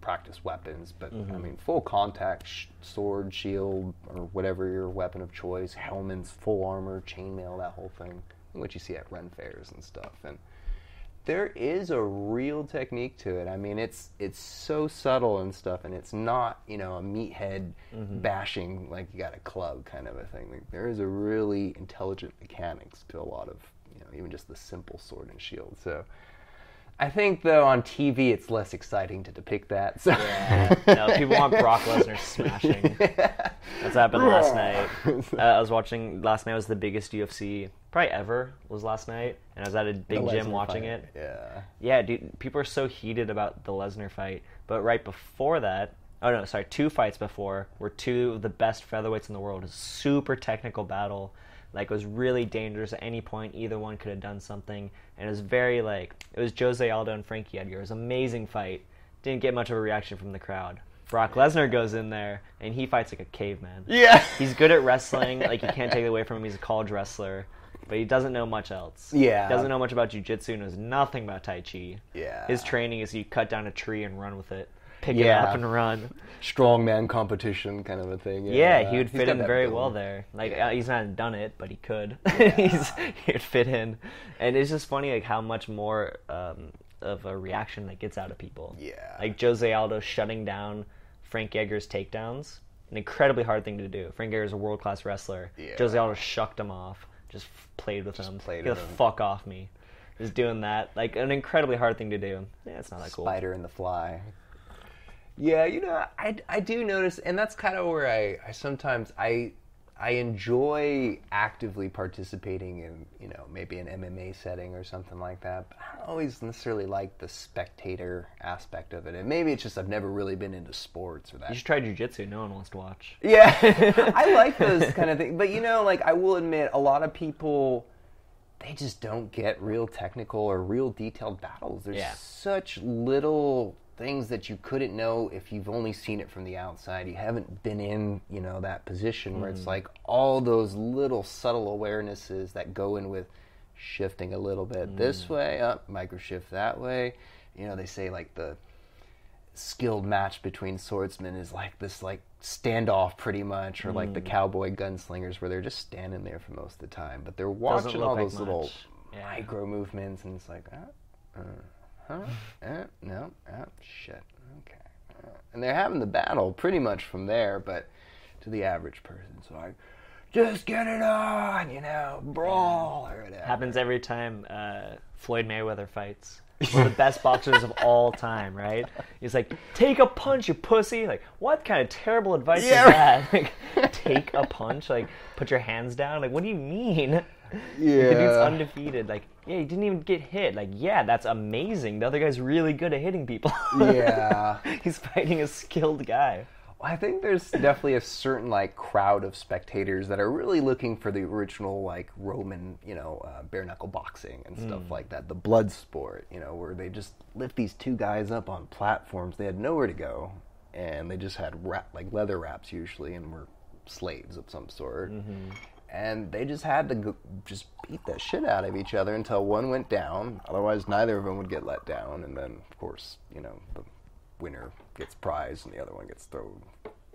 practice weapons. But I mm-hmm. mean, full contact sh- sword, shield, or whatever your weapon of choice, helmets, full armor, chainmail, that whole thing, what you see at Ren fairs and stuff. And there is a real technique to it. I mean, it's it's so subtle and stuff, and it's not you know a meathead mm-hmm. bashing like you got a club kind of a thing. Like, there is a really intelligent mechanics to a lot of you know even just the simple sword and shield. So. I think though on TV it's less exciting to depict that. So Yeah. no, people want Brock Lesnar smashing. [laughs] That's happened last night. Uh, I was watching last night was the biggest UFC probably ever was last night, and I was at a big The gym Lesnar watching fight, it. Yeah. Yeah, dude, people are so heated about the Lesnar fight, but right before that, oh no, sorry, two fights before were two of the best featherweights in the world. A super technical battle. Like it was really dangerous at any point. Either one could have done something, and it was very like it was Jose Aldo and Frankie Edgar. It was an amazing fight. Didn't get much of a reaction from the crowd. Brock Lesnar goes in there and he fights like a caveman. Yeah. [laughs] He's good at wrestling. Like you can't take it away from him. He's a college wrestler, but he doesn't know much else. Yeah. He doesn't know much about jujitsu. Knows nothing about tai chi. Yeah. His training is you cut down a tree and run with it, pick Yeah. it up and run. strongman competition kind of a thing. Yeah, he would fit in very build. well there. Like Yeah. uh, he's not done it, but he could. [laughs] he's he would fit in, and it's just funny like how much more um, of a reaction that gets out of people. Yeah. like Jose Aldo shutting down Frank Edgar's takedowns, an incredibly hard thing to do. Frank Edgar's a world class wrestler. Yeah. Jose Aldo shucked him off, just f- played with him. played Get with the him. fuck off me. Just doing that, like an incredibly hard thing to do. Yeah, it's not that cool. Spider and the Fly. Yeah, you know, I, I do notice, and that's kind of where I, I sometimes I I enjoy actively participating in you know maybe an MMA setting or something like that. But I don't always necessarily like the spectator aspect of it, and maybe it's just I've never really been into sports or that. You should try jujitsu. No one wants to watch. Yeah, [laughs] I like those kind of things. But you know, like I will admit, a lot of people they just don't get real technical or real detailed battles. There's Yeah. such little things that you couldn't know if you've only seen it from the outside. You haven't been in, you know, that position where it's like all those little subtle awarenesses that go in with shifting a little bit this way, up, micro shift that way. You know, they say like the skilled match between swordsmen is like this like standoff pretty much or like the cowboy gunslingers where they're just standing there for most of the time but they're watching all like those little. Yeah. micro movements and it's like uh, uh, huh uh, no uh, shit okay uh, and they're having the battle pretty much from there but to the average person it's like just get it on you know brawl or whatever Happens every time uh, Floyd Mayweather fights. [laughs] One of the best boxers of all time, right? He's like, "Take a punch, you pussy!" Like, what kind of terrible advice Yeah. is that? [laughs] Like, [laughs] take a punch, like, put your hands down. Like, what do you mean? The dude's Yeah. undefeated. Like, yeah, he didn't even get hit. Like, yeah, that's amazing. The other guy's really good at hitting people. Yeah. [laughs] He's fighting a skilled guy. I think there's definitely a certain like crowd of spectators that are really looking for the original like Roman, you know, uh, bare knuckle boxing and stuff like that, the blood sport, you know, where they just lift these two guys up on platforms. They had nowhere to go, and they just had wrap, like leather wraps usually, and were slaves of some sort. And they just had to go, just beat the shit out of each other until one went down. Otherwise, neither of them would get let down. And then, of course, you know, the winner gets prize and the other one gets thrown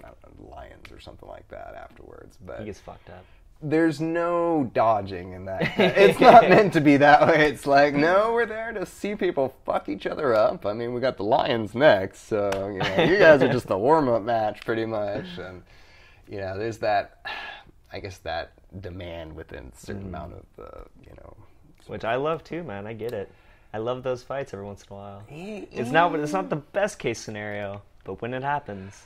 I don't know, lions or something like that afterwards. But He gets fucked up. there's no dodging in that. [laughs] it's not meant to be that way. It's like, no, we're there to see people fuck each other up. I mean, we got the lions next, so you know, you guys are just a warm up match, pretty much. And you know, there's that, I guess that demand within a certain amount of, uh, you know. Which I love too, man. I get it. I love those fights every once in a while. It's not it's not the best case scenario, but when it happens.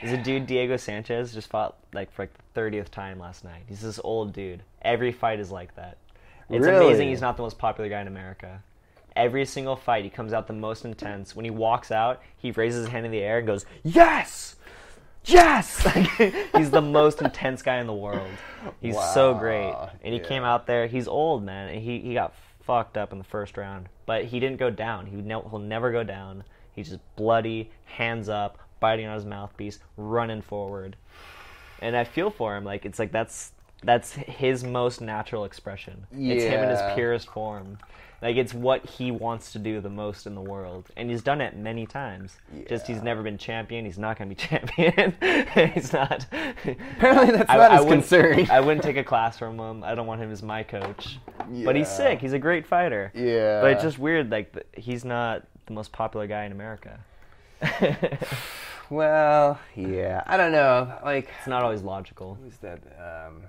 There's a dude Diego Sanchez just fought like for like the thirtieth time last night. He's this old dude. Every fight is like that. It's Really? amazing he's not the most popular guy in America. Every single fight he comes out the most intense. When he walks out, he raises his hand in the air and goes, Yes! Yes, [laughs] like, he's the most intense guy in the world. He's so great, and he came out there. He's old, man. And he he got fucked up in the first round, but he didn't go down. He ne- he'll never go down. He's just bloody, hands up, biting on his mouthpiece, running forward. And I feel for him. Like it's like that's that's his most natural expression. It's him in his purest form. Like it's what he wants to do the most in the world, and he's done it many times. Just he's never been champion. He's not going to be [laughs] champion. he's not. Apparently that's I- not I his wouldn't- concern. I wouldn't take a class from him. I don't want him as my coach. But he's sick. He's a great fighter. Yeah. But it's just weird. Like he's not the most popular guy in America. [laughs] Well, yeah. I don't know. Like, it's not always logical. who's that? Um,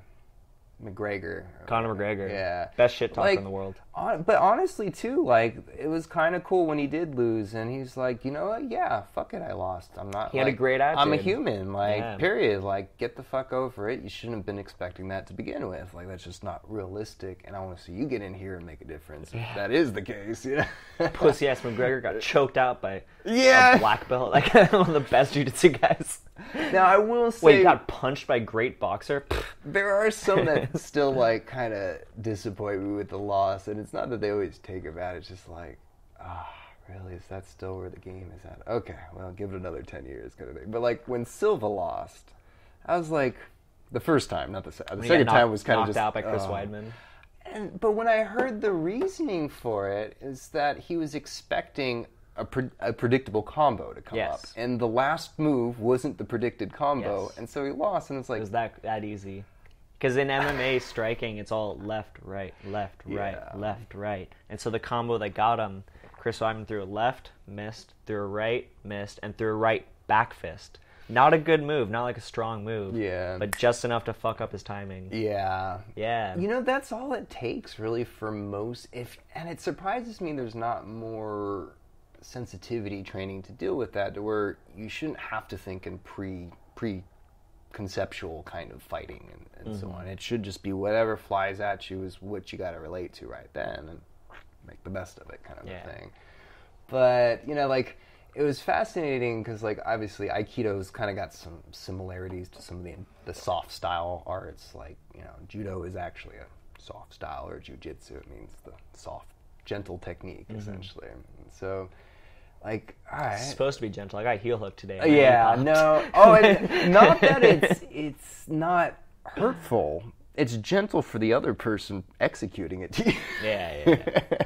McGregor. Conor McGregor. Yeah. Best shit talker Like, in the world. hon- But honestly, too, like it was kind of cool when he did lose, and he's like, you know what? Yeah, fuck it, I lost. I'm not. He had a like, great I'm a human. Like, Yeah. period. Like, get the fuck over it. You shouldn't have been expecting that to begin with. Like, that's just not realistic. And I want to see you get in here and make a difference. If that is the case. Yeah. [laughs] Pussy ass McGregor got choked out by Yeah. a black belt, [laughs] like [laughs] one of the best jiu-jitsu guys. Now I will [laughs] say. Wait, got punched by great boxer. [laughs] There are some that [laughs] still like kind of disappoint me with the loss, and it's not that they always take it bad. It's just like, ah, really? Is that still where the game is at? Okay, well, give it another ten years, kind of thing. But like when Silva lost, I was like, the first time, not the, se- the second got time was kind of knocked just out by Chris oh. Weidman. And but when I heard the reasoning for it, is that he was expecting. A, pre- a predictable combo to come Yes. up, and the last move wasn't the predicted combo, Yes. and so he lost. And it's like, It was that that easy. Because in MMA [sighs] striking, it's all left, right, left, Yeah. right, left, right. And so the combo that got him, Chris Weidman threw a left, missed, threw a right, missed, and threw a right back fist. Not a good move, not like a strong move. Yeah. But just enough to fuck up his timing. yeah, Yeah. You know, that's all it takes really for most if and it surprises me there's not more sensitivity training to deal with that to where you shouldn't have to think in pre pre conceptual kind of fighting and, and so mm-hmm. on. It should just be whatever flies at you is what you gotta relate to right then and make the best of it kind of Yeah. a thing. But, you know, like it was fascinating because, like, obviously, Aikido's kind of got some similarities to some of the the soft style arts. Like, you know, judo is actually a soft style, or jujitsu it means the soft, gentle technique, mm-hmm. essentially. And so, like, all right, It's supposed to be gentle. I got heel hook today. Yeah, no. Oh, and [laughs] not that it's it's not hurtful. It's gentle for the other person executing it to you. Yeah, yeah,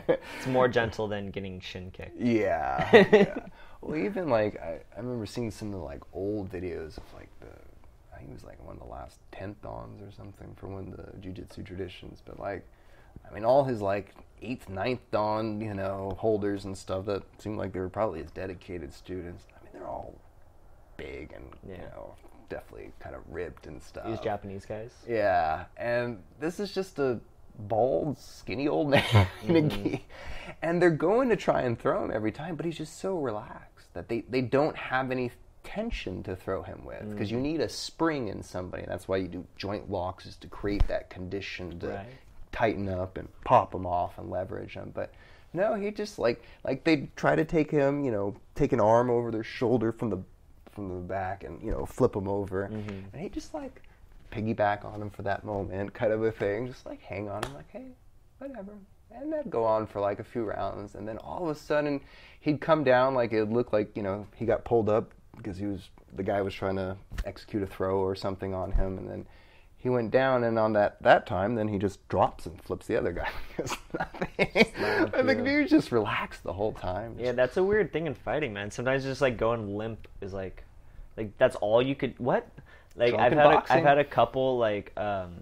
yeah. [laughs] It's more gentle than getting shin kicked. Yeah. yeah. Well, even like I, I remember seeing some of the like old videos of like the I think it was like one of the last tenth dans or something for one of the jujitsu traditions. But like, I mean, all his like eighth, ninth dan, you know, holders and stuff that seemed like they were probably his dedicated students. I mean, they're all big and you know definitely kind of ripped and stuff. These Japanese guys. Yeah, and this is just a bald, skinny old [laughs] man a. Mm-hmm. And they're going to try and throw him every time, but he's just so relaxed that they, they don't have any tension to throw him with because you mm. need a spring in somebody. That's why you do joint locks is to create that condition to Right. Tighten up and pop them off and leverage them. But no, he just like like they try to take him, you know, take an arm over their shoulder from the from the back and you know flip him over, mm-hmm. and he just like piggyback on him for that moment, kind of a thing. Just like hang on him, like hey, whatever. And that'd go on for like a few rounds, and then all of a sudden he'd come down like it looked like you know he got pulled up because he was the guy was trying to execute a throw or something on him, and then he went down, and on that that time, then he just drops and flips the other guy [laughs] because nothing. Think you. dude just relaxed the whole time. Yeah, that's a weird thing in fighting, man. Sometimes just like going limp is like, like that's all you could. What? Like Drunk I've had a? I've had a couple like um,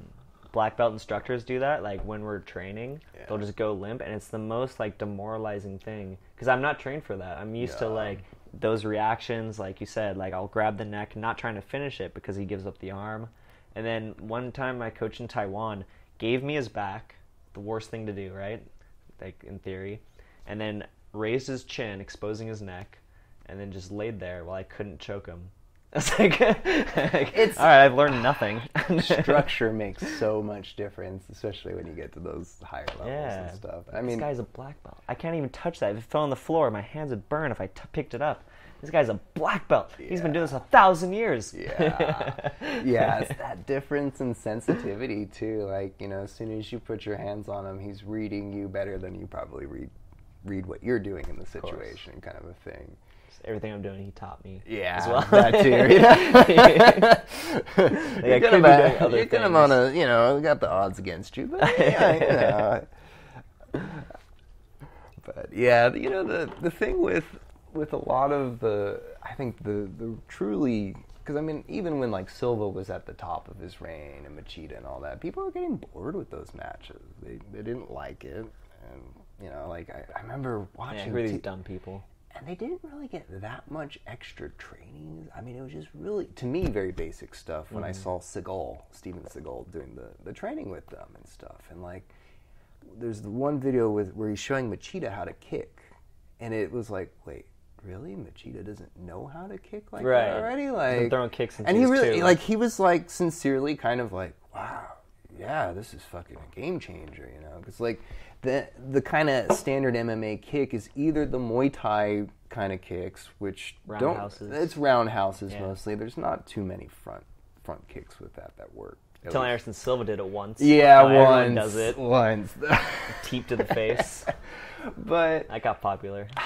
black belt instructors do that. Like when we're training, Yeah. they'll just go limp, and it's the most like demoralizing thing because I'm not trained for that. I'm used to like those reactions, like you said. Like I'll grab the neck, not trying to finish it because he gives up the arm. And then one time, my coach in Taiwan gave me his back, the worst thing to do, right? Like in theory, and then raised his chin, exposing his neck, and then just laid there while I couldn't choke him. [laughs] It's like, [laughs] It's- all right. I've learned nothing. [laughs] Structure makes so much difference, especially when you get to those higher levels Yeah. and stuff. I mean, this guy's a black belt. I can't even touch that. If it fell on the floor, my hands would burn if I t- picked it up. This guy's a black belt. He's been doing this a thousand years. Yeah. [laughs] yeah, it's that difference in sensitivity too. Like, you know, as soon as you put your hands on him, he's reading you better than you probably read read what you're doing in the situation, kind of a thing. Everything I'm doing, he taught me. Yeah, as well. that too. [laughs] [laughs] Yeah. I you're gonna, be doing you're gonna wanna, you know, got the odds against you, but yeah, you know. but yeah, you know the the thing with with a lot of the, I think the the truly because I mean even when like Silva was at the top of his reign and Machida and all that, people were getting bored with those matches. They they didn't like it, and you know, like I, I remember watching. are these T- dumb people? and they didn't really get that much extra training. I mean, it was just really, to me, very basic stuff when I mm-hmm. saw Seagal, Steven Seagal, doing the, the training with them and stuff. And like, there's the one video with where he's showing Machida how to kick, and it was like, wait, really? Machida doesn't know how to kick like Right. that already? Like throwing kicks and he really two. like he was like sincerely kind of like, wow, yeah, this is fucking a game changer, you know? Because like the the kind of standard MMA kick is either the Muay Thai kind of kicks, which don't Roundhouses. it's roundhouses Yeah. mostly. There's not too many front front kicks with that that work. least. Anderson Silva did it once. Yeah, Now once does it. once. [laughs] Teep to the face. but I got popular. [sighs]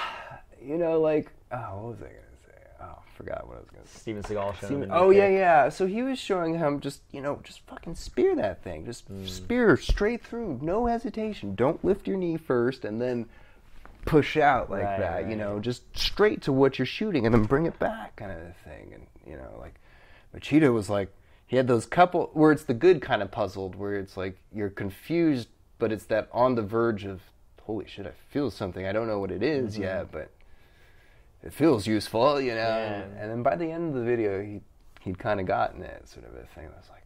you know, like oh, what was I gonna say? Oh, I forgot what I was gonna say. Steven Seagal Steven- oh yeah, yeah. So he was showing him just you know just fucking spear that thing, just Hmm. spear straight through, no hesitation. Don't lift your knee first and then push out like Right, that. You know, just straight to what you're shooting and then bring it back, kind of thing. And you know, like Machida was like he had those couple where it's the good kind of puzzled, where it's like you're confused, but it's that on the verge of holy shit, I feel something. I don't know what it is yet, but it feels useful, you know. Yeah. And then by the end of the video, he he'd kind of gotten it, sort of a thing. I was like,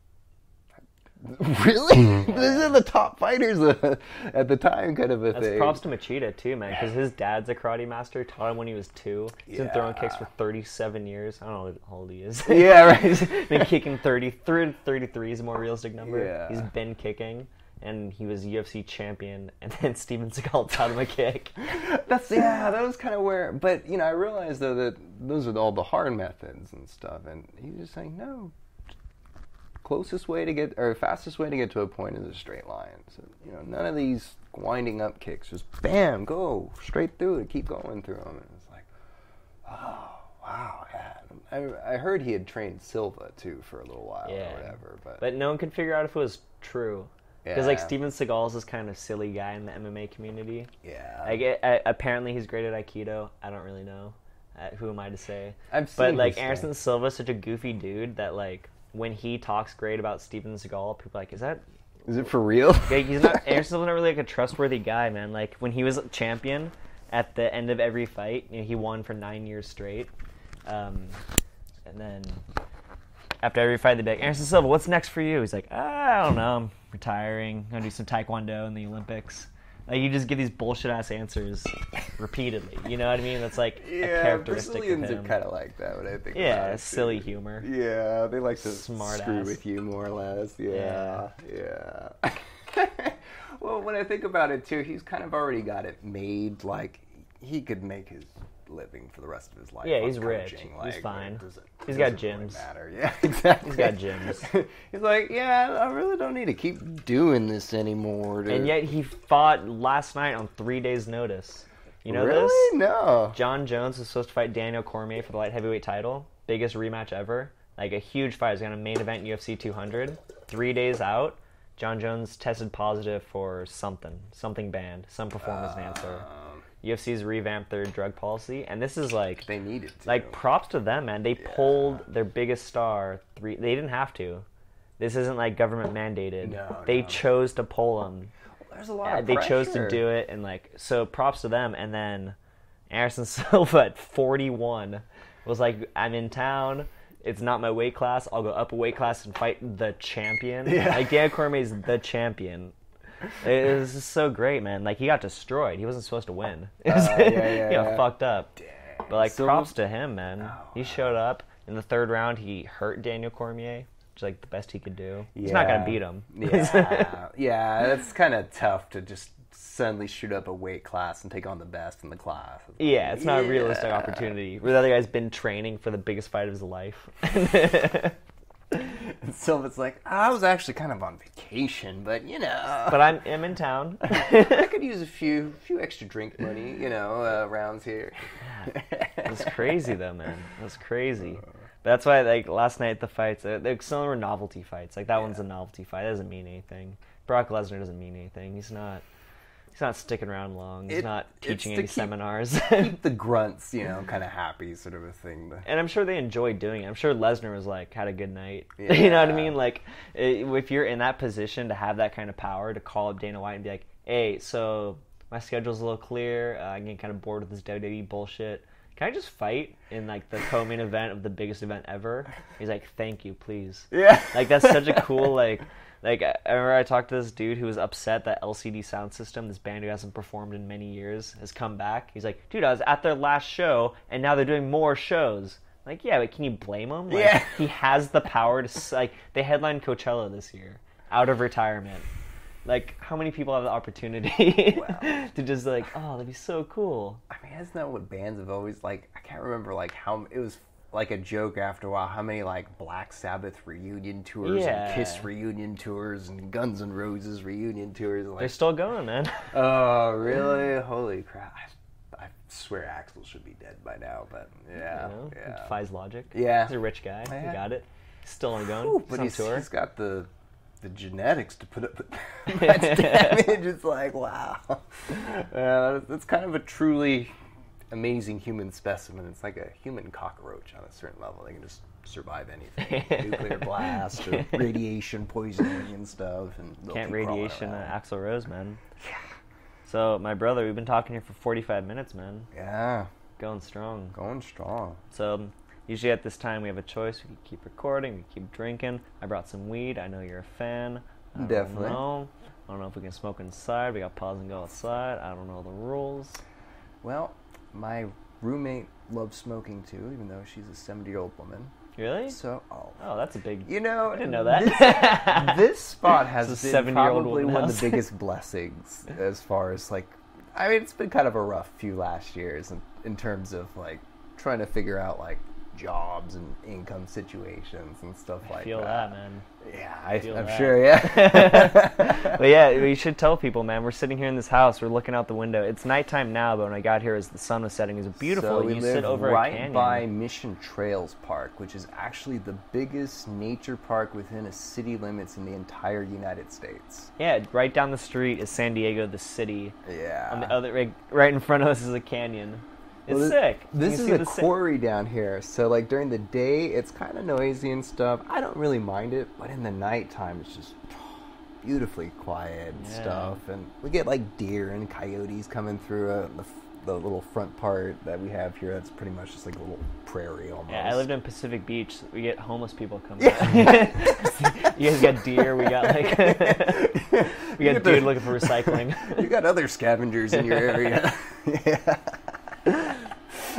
[laughs] really? [laughs] These are the top fighters [laughs] at the time, kind of a That's thing. props to Machida too, man, because his dad's a karate master. Taught him when he was two. He's been throwing kicks for 37 years. I don't know how old he is. yeah, right. Been kicking 30, 30 33 is a more realistic number. Yeah. He's been kicking, and he was UFC champion. [laughs] And then Steven Seagal [laughs] taught him a kick. That's yeah, that was kind of where. But you know, I realized though that those are all the hard methods and stuff, and he's just saying no. Closest way to get or fastest way to get to a point is a straight line. So you know, none of these winding up kicks. Just bam, go straight through it. Keep going through them, and it's like, oh wow, yeah. I, I heard he had trained Silva too for a little while Yeah. or whatever, but, But no one could figure out if it was true. Because like Yeah. Steven Seagal is this kind of silly guy in the MMA community. yeah, Like it, I, apparently he's great at Aikido. I don't really know. Uh, who am I to say? I've But like Anderson. Silva's such a goofy dude that like when he talks great about Steven Seagal, people are like, is that Is it for real? [laughs] like, he's not [laughs] Anderson Silva's not really like a trustworthy guy, man. Like when he was champion at the end of every fight, you know, he won for nine years straight. Um, and then after every fight, they'd be like, Anderson Silva, what's next for you? He's like, ah, I don't know. Retiring. Gonna do some taekwondo in the Olympics. Like you just give these bullshit ass answers repeatedly. You know what I mean? That's like a yeah, characteristic of Brazilians him. are kind of like that. When I think yeah, silly too. humor. Yeah, they like to Smart screw ass. with you more or less. Yeah, yeah. [laughs] well, when I think about it too, he's kind of already got it made. Like he could make his living for the rest of his life. Yeah, he's rich. coaching, He's fine. it doesn't- He's it got doesn't really matter. [laughs] Yeah, exactly. He's got gyms. [laughs] he's like, yeah, I really don't need to keep doing this anymore. To... And yet he fought last night on three days' notice. You know really? this? No. Jon Jones was supposed to fight Daniel Cormier for the light heavyweight title. Biggest rematch ever. Like a huge fight. He's going to main event UFC 200. Three days out, Jon Jones tested positive for something. Something banned. Some performance uh, enhancer. UFC's revamped their drug policy. And this is like... they needed to. Like props to them, man. They pulled their biggest star three. They didn't have to. This isn't like government mandated. No, they no. chose to pull them. there's a lot. Yeah, they chose to do it, and like so, props to them. And then Anderson [laughs] Silva at 41 was like, "I'm in town. It's not my weight class. I'll go up a weight class and fight the champion." Yeah. Like Dan Cormier's the champion. It was just so great, man. Like he got destroyed. He wasn't supposed to win. Uh, yeah, [laughs] yeah, he got yeah. fucked up. But like So- props to him, man. He showed up. in the third round he hurt Daniel Cormier, which is like the best he could do. He's not gonna beat him. yeah, [laughs] yeah, it's kind of tough to just suddenly shoot up a weight class and take on the best in the class. Yeah, it's not a realistic opportunity. Where the other guy's been training for the biggest fight of his life. [laughs] [laughs] And Silva's like, I was actually kind of on vacation, but you know, but I'm, I'm in town. I could use a few few extra drink money, you know, uh, rounds here. [laughs] It's crazy though, man. It's crazy. But that's why, like last night, the fights, uh, like, some were novelty fights. Like that one's a novelty fight. That doesn't mean anything. Brock Lesnar doesn't mean anything. He's not. He's not sticking around long. He's It- not it's teaching to any keep- seminars. Keep [laughs] the grunts, you know, kind of happy, sort of a thing. But and I'm sure they enjoyed doing it. I'm sure Lesnar was like had a good night. [laughs] you know what I Yeah. mean? Like i- if you're in that position to have that kind of power to call up Dana White and be like, "Hey, so my schedule's a little clear. Uh, I'm getting kind of bored with this WWE bullshit. Can I just fight in like the co-main event of the biggest event ever?" He's like, "Thank you, please." yeah, Like that's such a cool like. Like I remember I talked to this dude who was upset that LCD Soundsystem, this band who hasn't performed in many years, has come back. He's like, dude, I was at their last show, and now they're doing more shows. Like, yeah, but can you blame him? Like, Yeah. he has the power to like. They headlined Coachella this year, out of retirement. Like, how many people have the opportunity Wow. [laughs] to just like, oh, that'd be so cool. I mean, isn't that what bands have always like? I can't remember like how it was like a joke after a while. How many like Black Sabbath reunion tours Yeah. and Kiss reunion tours and Guns N' Roses reunion tours? Like, They're still going, man. [laughs] oh, really? Holy crap! I, I swear Axl should be dead by now, but yeah, You know, yeah. defies logic. Yeah. he's a rich guy. He got it. Still on going. Whew, but he's, he's got the the genetics to put up with [laughs] that damage. It's like wow, [laughs] uh, that's kind of a truly amazing human specimen. It's like a human cockroach on a certain level. They can just survive anything, [laughs] nuclear blast or [laughs] radiation poisoning and stuff. And Can't radiation uh, around. Axl Rose, man. Yeah. So my brother, we've been talking here for 45 minutes, man. Yeah, Going strong. going strong. So usually at this time we have a choice. We can keep recording, we can keep drinking. I brought some weed. I know you're a fan. I don't Definitely. know. I don't know if we can smoke inside. We got pause and go outside. I don't know the rules. Well, my roommate loves smoking too, even though she's a seventy-year-old woman. Really? So, oh, Oh, that's a big. You know, I didn't know that. This, this spot [laughs] has a been 70-year-old probably woman one of the [laughs] biggest blessings as far as like, I mean, it's been kind of a rough few last years in, in terms of like trying to figure out like jobs and income situations and stuff like Feel that, man. Yeah, I, Feel I'm that. sure. Yeah. [laughs] But yeah, we should tell people, man. We're sitting here in this house. We're looking out the window. It's nighttime now, but when I got here, as the sun was setting, it was beautiful. So we you live sit over right by Mission Trails Park, which is actually the biggest nature park within a city limits in the entire United States. Yeah, right down the street is San Diego, the city. Yeah. On the other, right, right in front of us is a canyon. It's Well, sick. This is a quarry down here, so like during the day it's kind of noisy and stuff. I don't really mind it, but in the nighttime it's just [sighs] beautifully quiet and Yeah. stuff. And we get like deer and coyotes coming through uh, the, f- the little front part that we have here. That's pretty much just like a little prairie almost. Yeah, I lived in Pacific Beach. We get homeless people coming. Yeah. [laughs] you guys got deer. We got like [laughs] we got the- dude looking for recycling. [laughs] you got other scavengers in your area. yeah.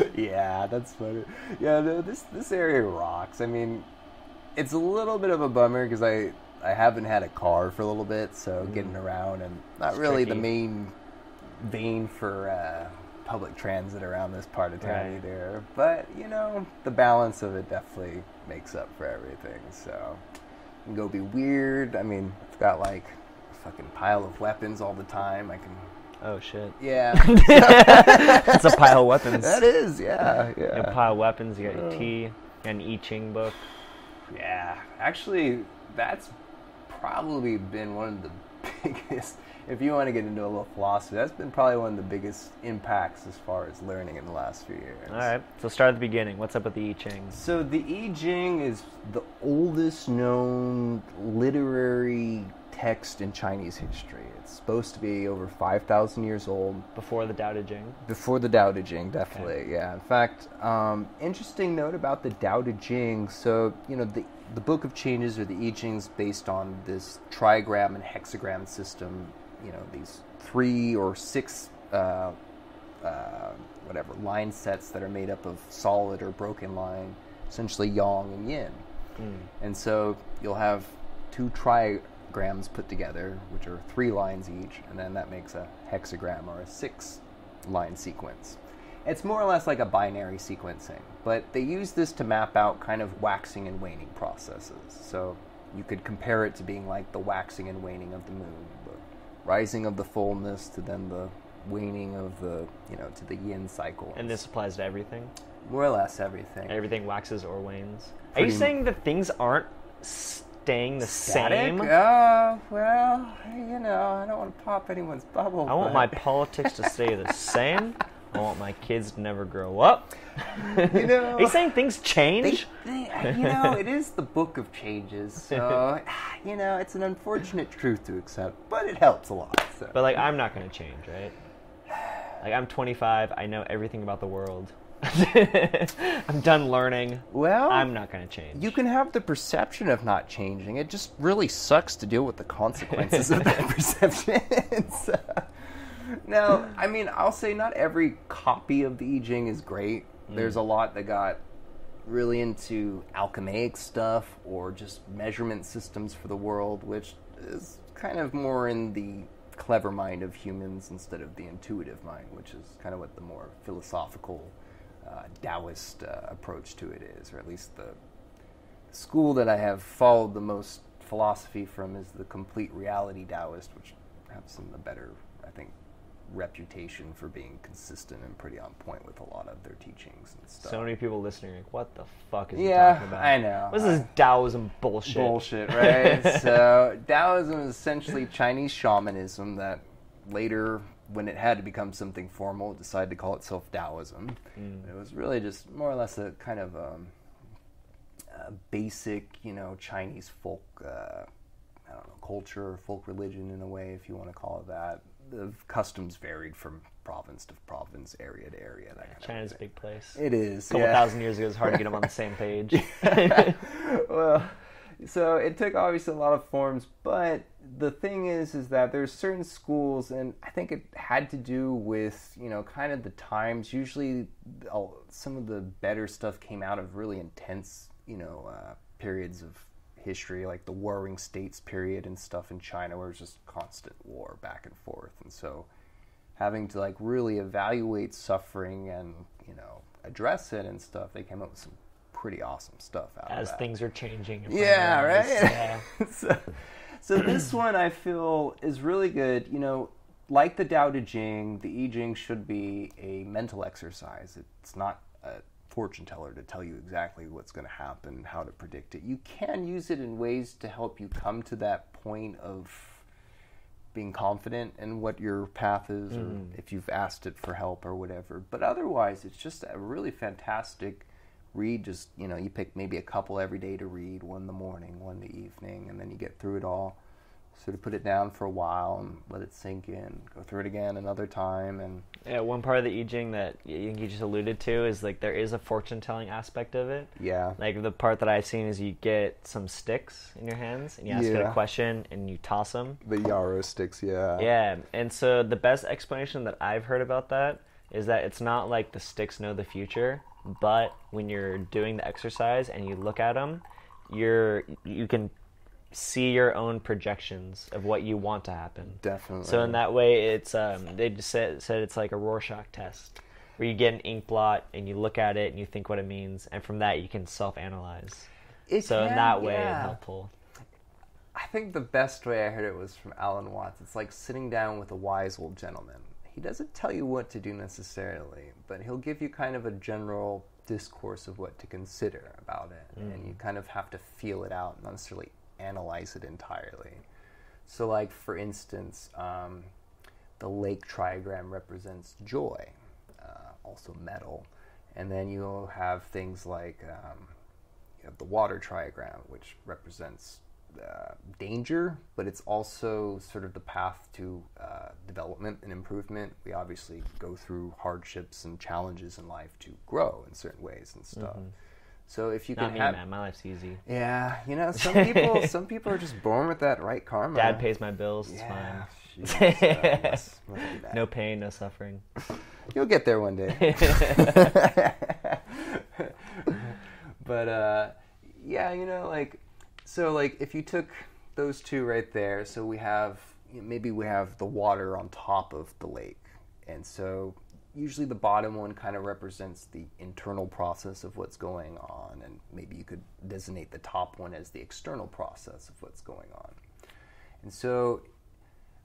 [laughs] yeah, that's funny. Yeah, no, this this area rocks. I mean, it's a little bit of a bummer because I I haven't had a car for a little bit, so getting around and not It's really the main vein for uh, public transit around this part of town Right. either. But you know, the balance of it definitely makes up for everything. So go be weird. I mean, I've got like a fucking pile of weapons all the time. I can. Oh shit! Yeah. [laughs] It's a pile of weapons. that is, yeah, You a pile of weapons. You got your Oh. tea. An I Ching book. Yeah, actually, that's probably been one of the [laughs] biggest. If you want to get into a little philosophy, that's been probably one of the biggest impacts as far as learning in the last few years. All right, so start at the beginning. What's up with the I Ching? So the I Ching is the oldest known literary text in Chinese history. Supposed to be over 5,000 years old. Before the Tao Te Ching. Before the Tao Te Ching, definitely, yeah. In fact, um, interesting note about the Tao Te Ching. So, you know, the the Book of Changes or the I Ching is based on this trigram and hexagram system. You know, these three or six, uh, uh, whatever line sets that are made up of solid or broken line essentially yang and yin. Mm. And so you'll have two trigrams put together, which are three lines each, and then that makes a hexagram or a six line sequence. It's more or less like a binary sequencing, but they use this to map out kind of waxing and waning processes. So you could compare it to being like the waxing and waning of the moon, the rising of the fullness to then the waning of the, you know, to the yin cycle. And this applies to everything. more or less everything. Everything waxes or wanes. Are you saying that things aren't staying the Static? same? Uh, well, you know, I don't want to pop anyone's bubble. I want but- my politics to stay the [laughs] same. I want my kids to never grow up. You know- [laughs] Are you saying things They, change? they, you know, it is the book of changes, so [laughs] [sighs] you know, it's an unfortunate truth to accept, but it helps a lot. So. But like, I'm not gonna change, right? Like, I'm 25. I know everything about the world. [laughs] I'm done learning. well, I'm not gonna change. You can have the perception of not changing. It just really sucks to deal with the consequences of that [laughs] perception. So- [laughs] now, I mean, I'll say not every copy of the I Ching is great. Mm. There's a lot that got really into alchemaic stuff or just measurement systems for the world, which is kind of more in the clever mind of humans instead of the intuitive mind, which is kind of what the more philosophical uh, Taoist uh, approach to it is, or at least the school that I have followed the most philosophy from is the complete reality Taoist, which have some of the better, I think, reputation for being consistent and pretty on point with a lot of their teachings and stuff. so many people listening are like, what the fuck is he Yeah, talking about? I know. What's this Taoism bullshit? bullshit, [laughs] right? so Taoism is essentially Chinese shamanism that later, when it had to become something formal, it decided to call itself Taoism. It was really just more or less a kind of um, a basic, you know, Chinese folk, uh, I don't know, culture, folk religion in a way, if you want to call it that. The customs varied from province to province, area to area. That kind China's a big place. It is. a couple yeah. thousand years ago, it's hard to get them on the same [laughs] page. well, so it took obviously a lot of forms, but the thing is, is that there's certain schools, and I think it had to do with you know kind of the times. Usually, some of the better stuff came out of really intense you know uh, periods of history, like the Warring States period and stuff in China, where it was just constant war back and forth, and so having to like really evaluate suffering and you know address it and stuff, they came up with some pretty awesome stuff out As of that. things are changing. in front of Yeah, right. Yeah. [laughs] so, so this [clears throat] one I feel is really good. You know, like the Tao Te Ching, the I Ching should be a mental exercise. It's not a fortune teller to tell you exactly what's going to happen, how to predict it. You can use it in ways to help you come to that point of being confident in what your path is, or mm. if you've asked it for help or whatever. But otherwise, it's just a really fantastic read. Just you know, you pick maybe a couple every day to read, one in the morning, one in the evening, and then you get through it all. Sort of put it down for a while and let it sink in. Go through it again another time, and Yeah, one part of the I Ching that you just alluded to is like there is a fortune telling aspect of it. yeah, Like the part that I've seen is you get some sticks in your hands and you ask it a question and you toss them. the yarrow sticks. Yeah, Yeah, and so the best explanation that I've heard about that is that it's not like the sticks know the future, but when you're doing the exercise and you look at them, you're you can see your own projections of what you want to happen. definitely. So in that way, it's um, they just said, said it's like a Rorschach test, where you get an ink blot and you look at it and you think what it means, and from that you can self-analyze. It So in that way, yeah. it's helpful. I think the best way I heard it was from Alan Watts. It's like sitting down with a wise old gentleman. He doesn't tell you what to do necessarily, but he'll give you kind of a general discourse of what to consider about it. And you kind of have to feel it out, not necessarily analyze it entirely. So, like, for instance, um, the lake trigram represents joy, uh, also metal. And then you'll have things like um, you have the water trigram, which represents uh, danger, but it's also sort of the path to uh, development and improvement. We obviously go through hardships and challenges in life to grow in certain ways and stuff. So if you Not can me, have, man. My life's easy. yeah, you know, some [laughs] people, some people are just born with that right karma. Dad pays my bills. It's Yeah, fine. jeez, uh, must- must. No pain, no suffering. [laughs] You'll get there one day. [laughs] but uh, yeah, you know, like so, like if you took those two right there, so we have maybe we have the water on top of the lake, and so usually the bottom one kind of represents the internal process of what's going on, and maybe you could designate the top one as the external process of what's going on. And so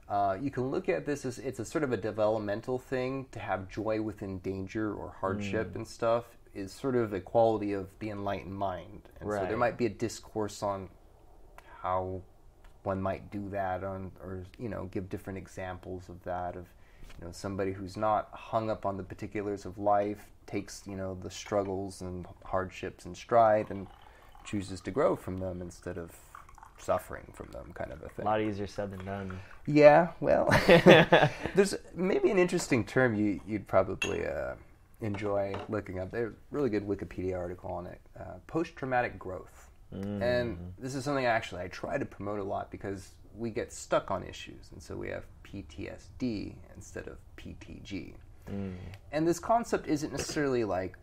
uh, you can look at this as it's a sort of a developmental thing to have joy within danger or hardship and stuff is sort of a quality of the enlightened mind. And so there might be a discourse on how one might do that on or you know give different examples of that of you know somebody who's not hung up on the particulars of life takes you know the struggles and hardships and stride and chooses to grow from them instead of suffering from them kind of a thing. A lot easier said than done. yeah, well, [laughs] [laughs] there's maybe an interesting term you, you'd probably uh, enjoy looking up. There's a really good Wikipedia article on it. Uh, Post-traumatic growth, and mm. this is something actually I try to promote a lot because we get stuck on issues, and so we have PTSD instead of PTG. Mm. And this concept isn't necessarily like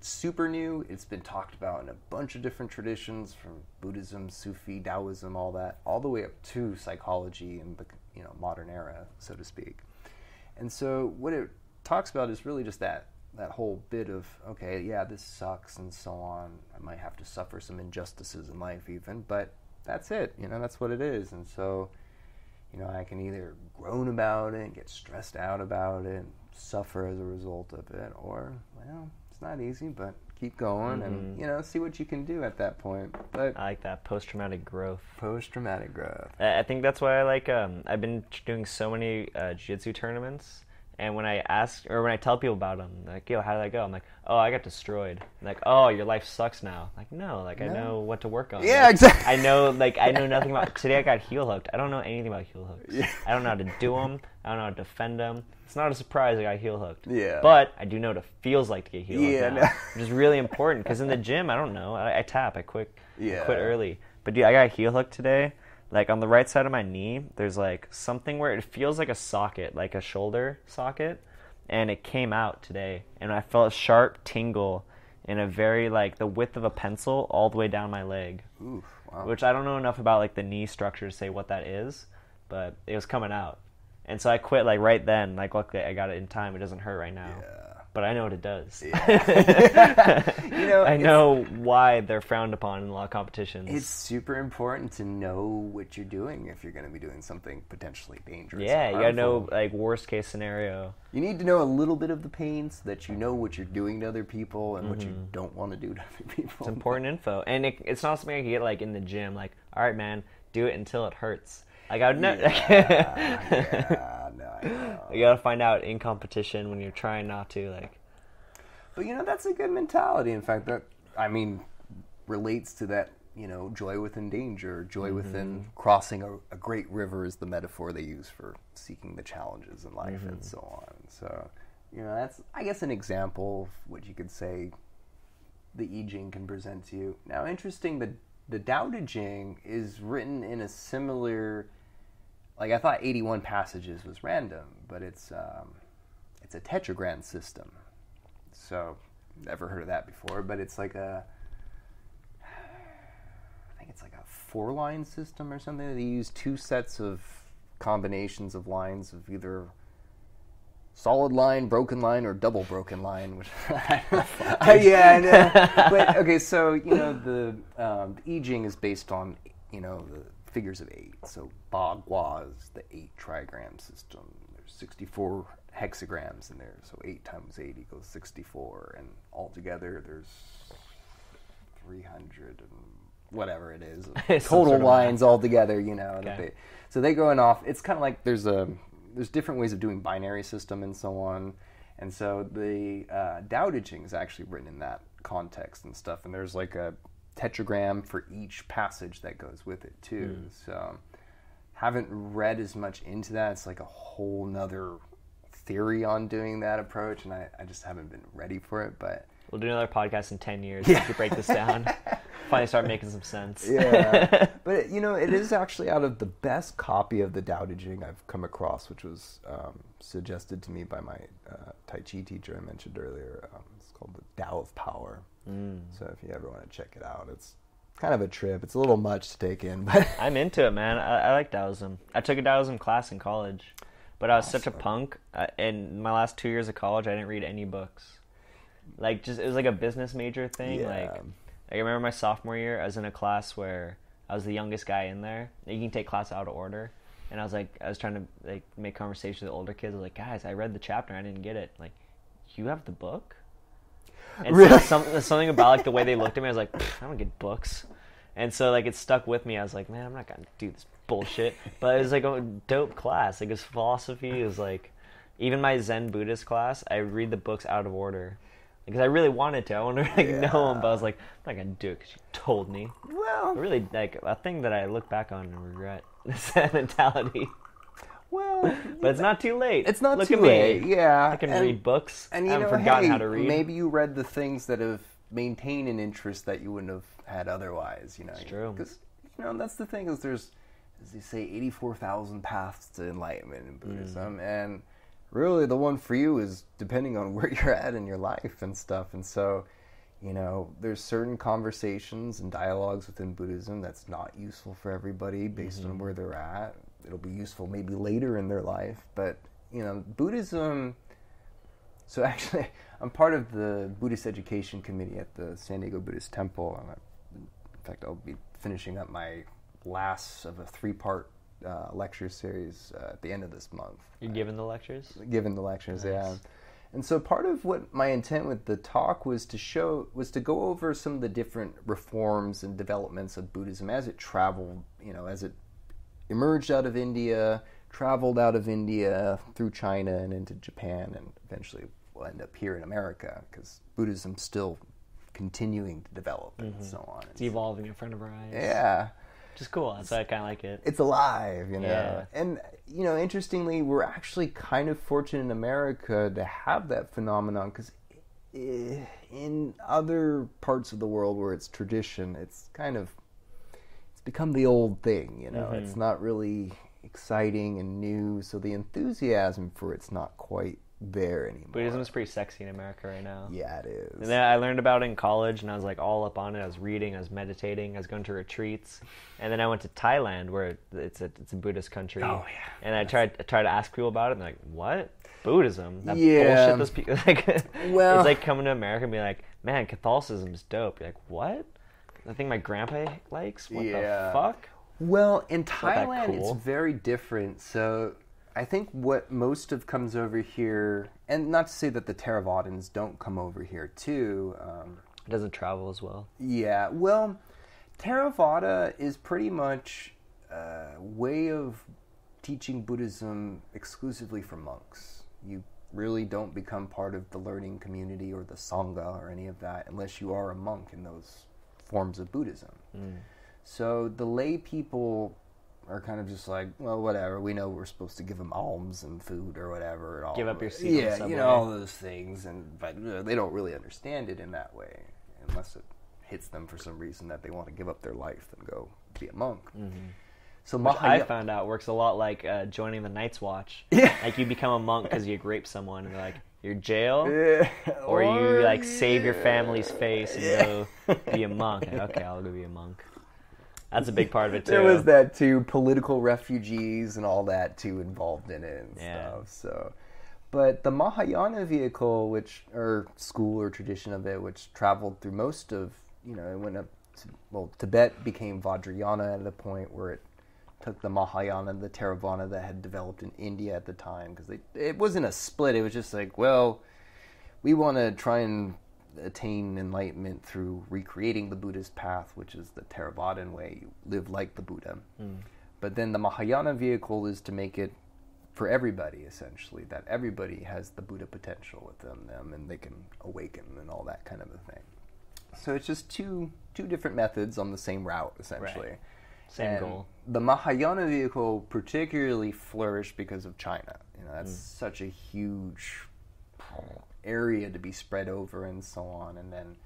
super new. It's been talked about in a bunch of different traditions, from Buddhism, Sufi, Taoism, all that, all the way up to psychology and the you know modern era, so to speak. And so what it talks about is really just that that whole bit of okay, yeah, this sucks and so on. I might have to suffer some injustices in life even, but that's it. You know, that's what it is. And so you know, I can either groan about it and get stressed out about it and suffer as a result of it, or, well, it's not easy, but keep going and, you know, see what you can do at that point. But I like that post traumatic growth. post traumatic growth. I I think that's why I like. Um, I've been doing so many uh, jiu-jitsu tournaments, and when I ask or when I tell people about them, like, "Yo, how did I go?" I'm like, "Oh, I got destroyed." like, "Oh, your life sucks now." like, no, like I know what to work on. Yeah, Like, exactly. I know, like I know [laughs] nothing about. Today I got heel hooked. I don't know anything about heel hooks. Yeah. I don't know how to do them. I don't know how to defend them. It's not a surprise I got heel hooked. Yeah. But I do know what it feels like to get heel hooked Yeah, now, no. which is really important because in the gym I don't know. I, I tap. I quit. I Yeah. quit early. But dude, I got heel hooked today. Like on the right side of my knee, there's like something where it feels like a socket, like a shoulder socket, and it came out today, and I felt a sharp tingle in a very like the width of a pencil all the way down my leg, Oof, wow. which I don't know enough about like the knee structure to say what that is, but it was coming out, and so I quit like right then. Like luckily I got it in time. It doesn't hurt right now. Yeah. But I know what it does. [laughs] You know, I know why they're frowned upon in a lot of competitions. It's super important to know what you're doing if you're going to be doing something potentially dangerous. Yeah, you gotta know like worst case scenario. You need to know a little bit of the pain so that you know what you're doing to other people and what you Mm-hmm. don't want to do to other [laughs] people. It's important info, and it, it's not something I can get like in the gym. Like, all right, man, do it until it hurts. Like I would know. yeah, no, [laughs] I know. you gotta find out in competition when you're trying not to. Like, But you know, that's a good mentality. In fact, that I mean, relates to that. You know, joy within danger, joy within mm-hmm. crossing a, a great river is the metaphor they use for seeking the challenges in life and mm-hmm. so on. So, you know, that's I guess an example of what you could say the I Ching can present to you. Now, interesting, the the Tao Te Ching is written in a similar. Like I thought, eighty-one passages was random, but it's um, it's a tetragram system. So, never heard of that before, but it's like a. I think it's like a four-line system or something. They use two sets of combinations of lines of either solid line, broken line, or double broken line. Which, [laughs] [laughs] yeah, I know. But okay, so you know the um, the I Ching is based on you know the figures of eight. So Ba Gua is the eight trigram system. There's 64 hexagrams in there, so eight times eight equals 64, and altogether there's 300 and whatever it is [laughs] total sort of lines altogether. You know, Okay. they, so they going off. It's kind of like there's a there's different ways of doing binary system and so on. And so the uh, Tao Te Ching is actually written in that context and stuff. And there's like a tetragram for each passage that goes with it too. So haven't read as much into that. It's like a whole nother theory on doing that approach, and I, I just haven't been ready for it. But we'll do another podcast in ten years to break this down. [laughs] Finally, start making some sense. yeah, [laughs] but you know, it is actually out of the best copy of the Tao Te Ching I've come across, which was um, suggested to me by my uh, Tai Chi teacher I mentioned earlier. Um, it's called the Tao of Power. Mm. So if you ever want to check it out, it's kind of a trip. It's a little much to take in, [laughs] but I'm into it, man. I, I like Taoism. I took a Taoism class in college, but I was such a punk. Uh, in my last two years of college, I didn't read any books. Like, just it was like a business major thing. Like, I remember my sophomore year, I was in a class where I was the youngest guy in there. You can take class out of order, and I was like, I was trying to like make conversation with the older kids. I was like, guys, I read the chapter, I didn't get it. Like, you have the book. And so Really? some, something about like the way they looked at me, I was like, I don't get books. And so like it stuck with me. I was like, man, I'm not gonna do this bullshit. But it was like a dope class. Like his philosophy is like, even my Zen Buddhist class, I read the books out of order because I really wanted to. I wanted to like know them, but I was like, I'm not gonna do it because you told me. well, really, like a thing that I look back on and regret [laughs] is that mentality. Well, [laughs] But it's not too late. it's not look too late. Yeah, I can and- read books. And I haven't know, forgotten hey, how to read. maybe you read the things that have maintained an interest that you wouldn't have had otherwise. You know, It's true. Because you know that's the thing is there's, as they say, eighty-four thousand paths to enlightenment in Buddhism, Mm. and really the one for you is depending on [laughs] where you're at in your life and stuff. And so, you know, there's certain conversations and dialogues within Buddhism that's not useful for everybody based Mm-hmm. on where they're at. It'll be useful maybe later in their life, but you know, Buddhism. So [laughs] actually, I'm part of the Buddhist Education Committee at the San Diego Buddhist Temple. In fact, I'll be finishing up my last of a three-part uh, lecture series uh, at the end of this month. You're giving the lectures. Given the lectures, yeah. And so part of what my intent with the talk was to show was to go over some of the different reforms and developments of Buddhism as it traveled, you know, as it emerged out of India, traveled out of India through China and into Japan, and eventually will end up here in America because Buddhism's still continuing to develop and mm-hmm. so on. It's evolving in front of our eyes. Yeah Which is cool. That's why I kind of like it. it's alive, you know. Yeah. And you know, interestingly, we're actually kind of fortunate in America to have that phenomenon because in other parts of the world where it's tradition, it's kind of it's become the old thing, you know. It's mm-hmm. not really exciting and new, so the enthusiasm for it's not quite there anymore. Buddhism is pretty sexy in America right now. yeah, it is. And then I learned about it in college, and I was like all up on it. I was reading, I was meditating, I was going to retreats, and then I went to Thailand, where it's a it's a Buddhist country. Oh, yeah. And I tried I tried to ask people about it, and they're like, "What Buddhism? That Yeah. bullshit." Those people [laughs] like, [laughs] Well- it's like coming to America and be like, "Man, Catholicism's dope." You're like, "What?" The thing my grandpa likes. What Yeah. the fuck? Well, in Thailand, cool. it's very different. So I think what most of comes over here, and not to say that the Theravadins don't come over here too. Um, It doesn't travel as well. yeah, well, Theravada is pretty much a way of teaching Buddhism exclusively for monks. You really don't become part of the learning community or the Sangha or any of that unless you are a monk in those forms of Buddhism. So the lay people are kind of just like, well, whatever. We know we're supposed to give them alms and food or whatever. And all Give up your seat yeah, you know all those things, and but uh, they don't really understand it in that way unless it hits them for some reason that they want to give up their life and go be a monk. So Mm-hmm. Which I found out works a lot like uh, joining the Night's Watch. [laughs] Yeah. Like you become a monk because you rape someone, and they're like, "You're jail." Yeah. or you like save your family's face and Yeah. go be a monk. [laughs] Okay, I'll go be a monk. That's a big part of it too. There was that too, political refugees and all that too involved in it and Yeah. stuff. So, but the Mahayana vehicle, which or school or tradition of it, which traveled through most of you know, it went up. To, well, Tibet became Vajrayana at a point where it took the Mahayana and the Theravada that had developed in India at the time because it wasn't a split. It was just like, well, we want to try and attain enlightenment through recreating the Buddhist path, which is the Theravadan way. You live like the Buddha. Hmm. But then the Mahayana vehicle is to make it for everybody, essentially, that everybody has the Buddha potential within them and they can awaken and all that kind of a thing. So it's just two two different methods on the same route, essentially. Right. Same And goal. The Mahayana vehicle particularly flourished because of China. You know, that's such a huge area to be spread over and so on. And then,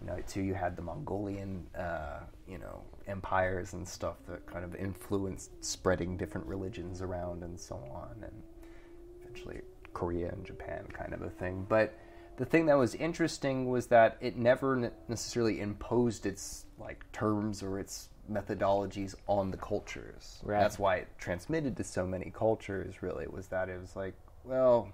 you know, too, you had the Mongolian, uh, you know, empires and stuff that kind of influenced spreading different religions around and so on, and eventually Korea and Japan kind of a thing. But the thing that was interesting was that it never necessarily imposed its like terms or its methodologies on the cultures. Right. That's why it transmitted to so many cultures. Really, was that it was like, well,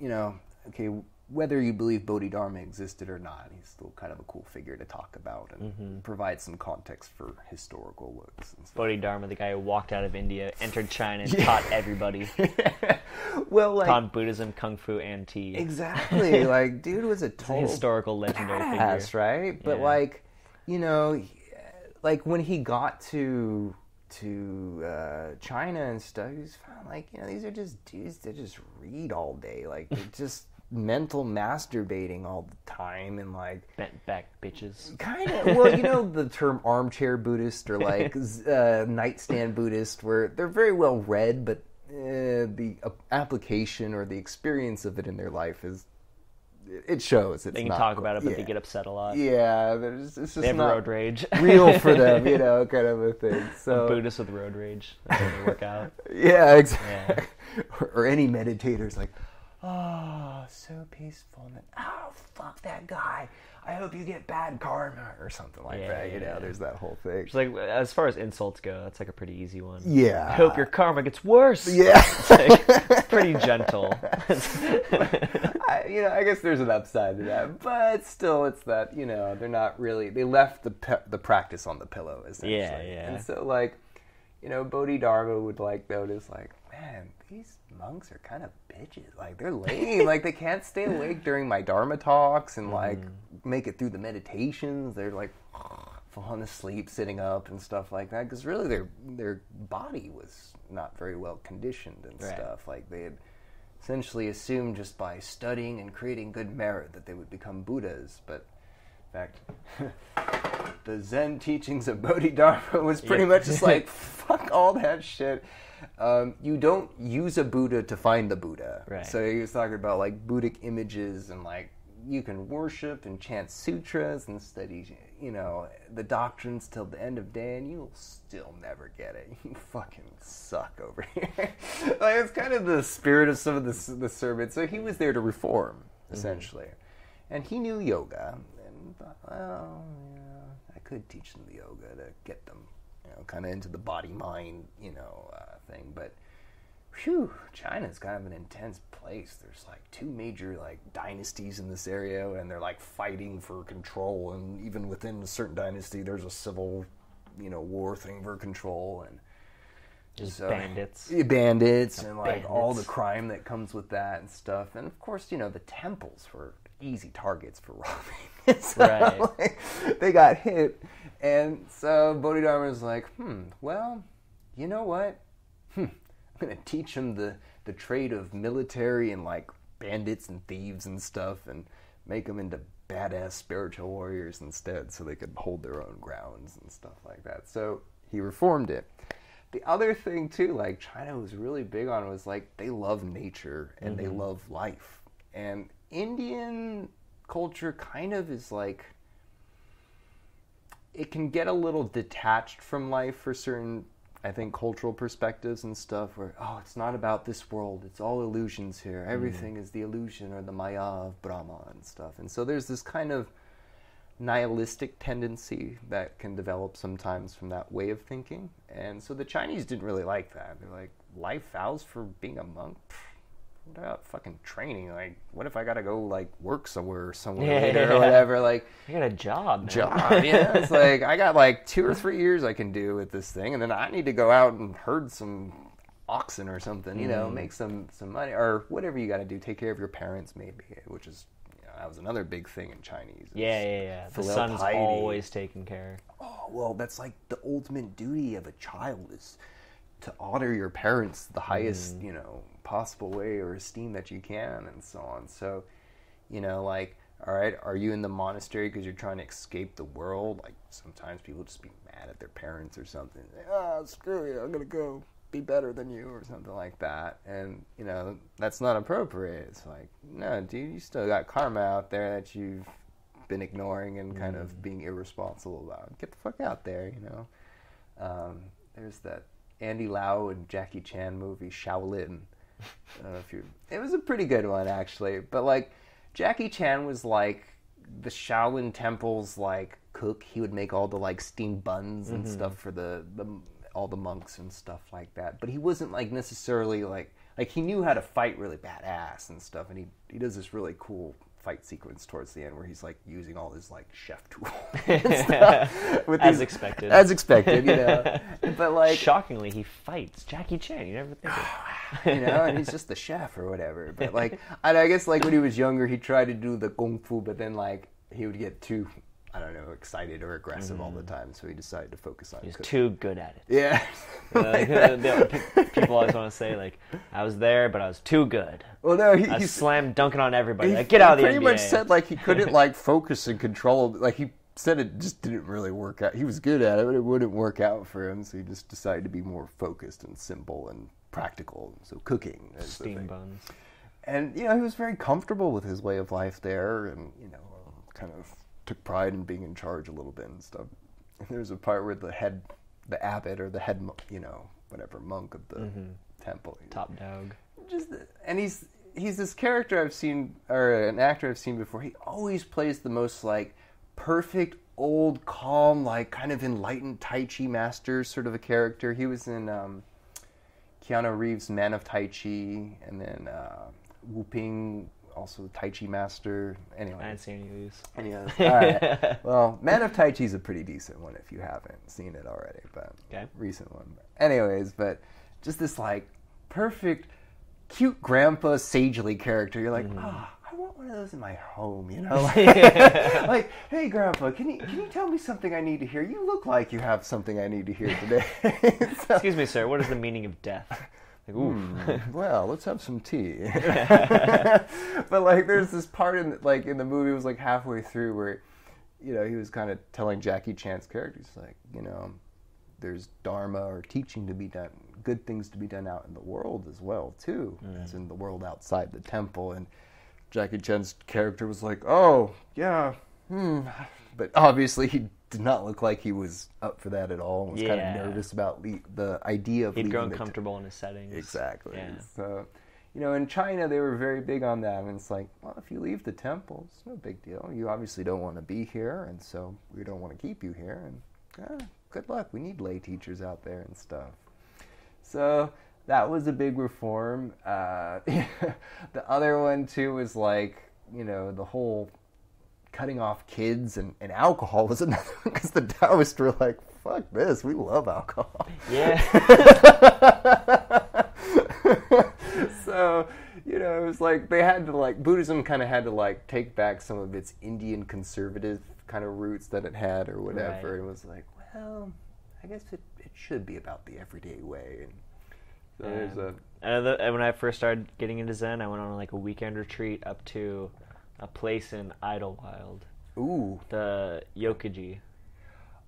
you know, okay, whether you believe Bodhidharma existed or not, he's still kind of a cool figure to talk about and mm-hmm. provide some context for historical looks. And stuff. Bodhidharma, the guy who walked out of India, entered China, and taught everybody. [laughs] well, like taught Buddhism, Kung Fu, and tea. exactly, [laughs] like dude was a A total historical legendary badass, figure. right? But Yeah. like, you know, like when he got to to uh, China and stuff, he was found like, you know, these are just dudes that just read all day, like they're [laughs] just mental masturbating all the time, and like Bent back bitches. kind of well you know [laughs] the term armchair buddhist or like [laughs] uh, nightstand buddhist where they're very well read but uh, the uh, application or the experience of it in their life is it shows it's They can talk about it, but yeah. they get upset a lot. yeah there's, it's just They have not road rage. [laughs] real for them you [laughs] know kind of a thing so Buddhists with road rage. They work out. [laughs] yeah exactly or, or any meditators like oh so peaceful and then oh fuck that guy i hope you get bad karma or something like Yeah, that you know yeah. there's that whole thing It's like as far as insults go, that's like a pretty easy one. Yeah. I hope your karma gets worse. [laughs] Yeah. It's, like, it's pretty gentle. [laughs] I, you know, I guess there's an upside to that, but still, it's that you know they're not really. They left the pe- the practice on the pillow, essentially. Yeah, yeah. And so, like, you know, Bodhidharma would like notice, like, man, these monks are kind of bitches. Like, they're lame. like, they can't stay awake during my dharma talks and like Mm-hmm. make it through the meditations. They're like falling asleep sitting up and stuff like that because really their their body was not very well conditioned and Right. stuff like they had essentially assumed just by studying and creating good merit that they would become buddhas but in fact [laughs] the zen teachings of bodhidharma [laughs] was pretty Yeah. much just like [laughs] fuck all that shit um, you don't use a buddha to find the buddha Right. so he was talking about like buddhic images and like you can worship and chant sutras and study, you know, the doctrines till the end of day, and you'll still never get it. [laughs] You fucking suck over here. [laughs] like it's kind of the spirit of some of the the sermon. So he was there to reform, essentially, and he knew yoga, and thought, well, yeah, I could teach them the yoga to get them, know, kind of into the body mind, you know, uh, thing, but whew, China's kind of an intense place. There's like two major like dynasties in this area, and they're like fighting for control. And even within a certain dynasty, there's a civil, you know, war thing for control and Just so- bandits. Bandits, and like all the crime that comes with that and stuff. And of course, you know, the temples were easy targets for [laughs] robbing. [laughs] so, Right. like, they got hit, and so Bodhidharma was like, "Hmm, well, you know what? Hmm, I'm gonna teach them the the trade of military and like bandits and thieves and stuff, and make them into badass spiritual warriors instead, so they could hold their own grounds and stuff like that." So he reformed it. The other thing too, like China was really big on was like they love nature and they love life. And Indian culture kind of is like it can get a little detached from life for certain I think cultural perspectives and stuff where oh it's not about this world, it's all illusions here. Mm. Everything is the illusion or the maya of Brahma and stuff. And so there's this kind of nihilistic tendency that can develop sometimes from that way of thinking. And so the Chinese didn't really like that. They're like, life vows for being a monk? Pfft, What about fucking training? Like, what if I gotta go like work somewhere somewhere Yeah, later yeah. or whatever? Like, [laughs] I got a job, man. job. Yeah, [laughs] it's like I got like two or three years I can do with this thing, and then I need to go out and herd some oxen or something. You Mm. know, make some some money or whatever you got to do. Take care of your parents, maybe, which is you know, that was another big thing in Chinese. Yeah, yeah, yeah. The son's piety. always taken care. Oh well, that's like the ultimate duty of a child is to honor your parents the highest you know possible way or esteem that you can, and so on. So, you know, like. All right, are you in the monastery because you're trying to escape the world? Like sometimes people just be mad at their parents or something. Like, oh, screw you! I'm gonna go be better than you or something like that. And you know that's not appropriate. It's like, no, dude, you still got karma out there that you've been ignoring and kind Mm. of being irresponsible about. Get the fuck out there, you know. Um, there's that Andy Lau and Jackie Chan movie Shaolin. I don't know if you. It was a pretty good one actually, but like Jackie Chan was like the Shaolin temple's like cook. He would make all the like steamed buns and mm-hmm. stuff for the, the all the monks and stuff like that. But he wasn't like necessarily like like he knew how to fight really badass and stuff. And he he does this really cool fight sequence towards the end where he's like using all his like chef [laughs] tools [laughs] As these- expected. as expected, you know. [laughs] but like Shockingly, he fights Jackie Chan. You never think of [sighs] you know, and he's just the chef or whatever. But like, and I guess like when he was younger, he tried to do the kung fu, but then like he would get too, I don't know, excited or aggressive all the time. So he decided to focus on. Mm. He's cooking. too good at it. Yeah. [laughs] Like, [laughs] people always want to say like, "I was there, but I was too good." well, no, he, I he's slam dunking on everybody. he Like, get out of the pretty NBA. much said like he couldn't [laughs] like focus and control. Like he said it just didn't really work out. He was good at it, but it wouldn't work out for him. So he just decided to be more focused and simple and practical. So cooking Steam buns. and you know he was very comfortable with his way of life there and you know kind of took pride in being in charge a little bit and stuff and there's a part where the head the abbot or the head you know whatever monk of the temple Top dog. just and he's he's this character I've seen or an actor I've seen before. He always plays the most like perfect old calm like kind of enlightened Tai Chi master sort of a character. He was in um, Keanu Reeves' Man of Tai Chi and then uh, Wu Ping also the Tai Chi master. Anyway, I didn't see any of these. any of those? All right. [laughs] Well, Man of Tai Chi is a pretty decent one if you haven't seen it already, but Okay. recent one. Anyways, but just this like perfect, cute grandpa sagely character. You're like, ah, I want one of those in my home. You [laughs] know, like, [laughs] like, hey, grandpa, can you can you tell me something I need to hear? You look like you have something I need to hear today. So- Excuse me, sir. What is the meaning of death? Like, ooh. Hmm. [laughs] well, let's have some tea. [laughs] [laughs] but like, there's this part in like in the movie it was like halfway through where, you know, he was kind of telling Jackie Chan's character, he's like, you know, there's dharma or teaching to be done, good things to be done out in the world as well too, as in the world outside the temple. And Jackie Chan's character was like, oh yeah, hmm. But obviously he did not look like he was up for that at all. and Was kind of nervous about le- the idea of He'd grown the t- comfortable in his settings. Exactly. Yeah. So, you know, in China, they were very big on that. And it's like, well, if you leave the temple, it's no big deal. You obviously don't want to be here, and so we don't want to keep you here. And ah, good luck. We need lay teachers out there and stuff. So that was a big reform. Uh, [laughs] the other one too was like, you know, the whole cutting off kids and, and alcohol was [laughs] another one because the Taoists were like, fuck this, we love alcohol. Yeah. [laughs] so you know it was like they had to like buddhism kind of had to like take back some of its indian conservative kind of roots that it had or whatever Right. it was like well i guess it, it should be about the everyday way and so there's a And the- and when I first started getting into Zen, I went on like a weekend retreat up to a place in Idyllwild, ooh the Yokaji.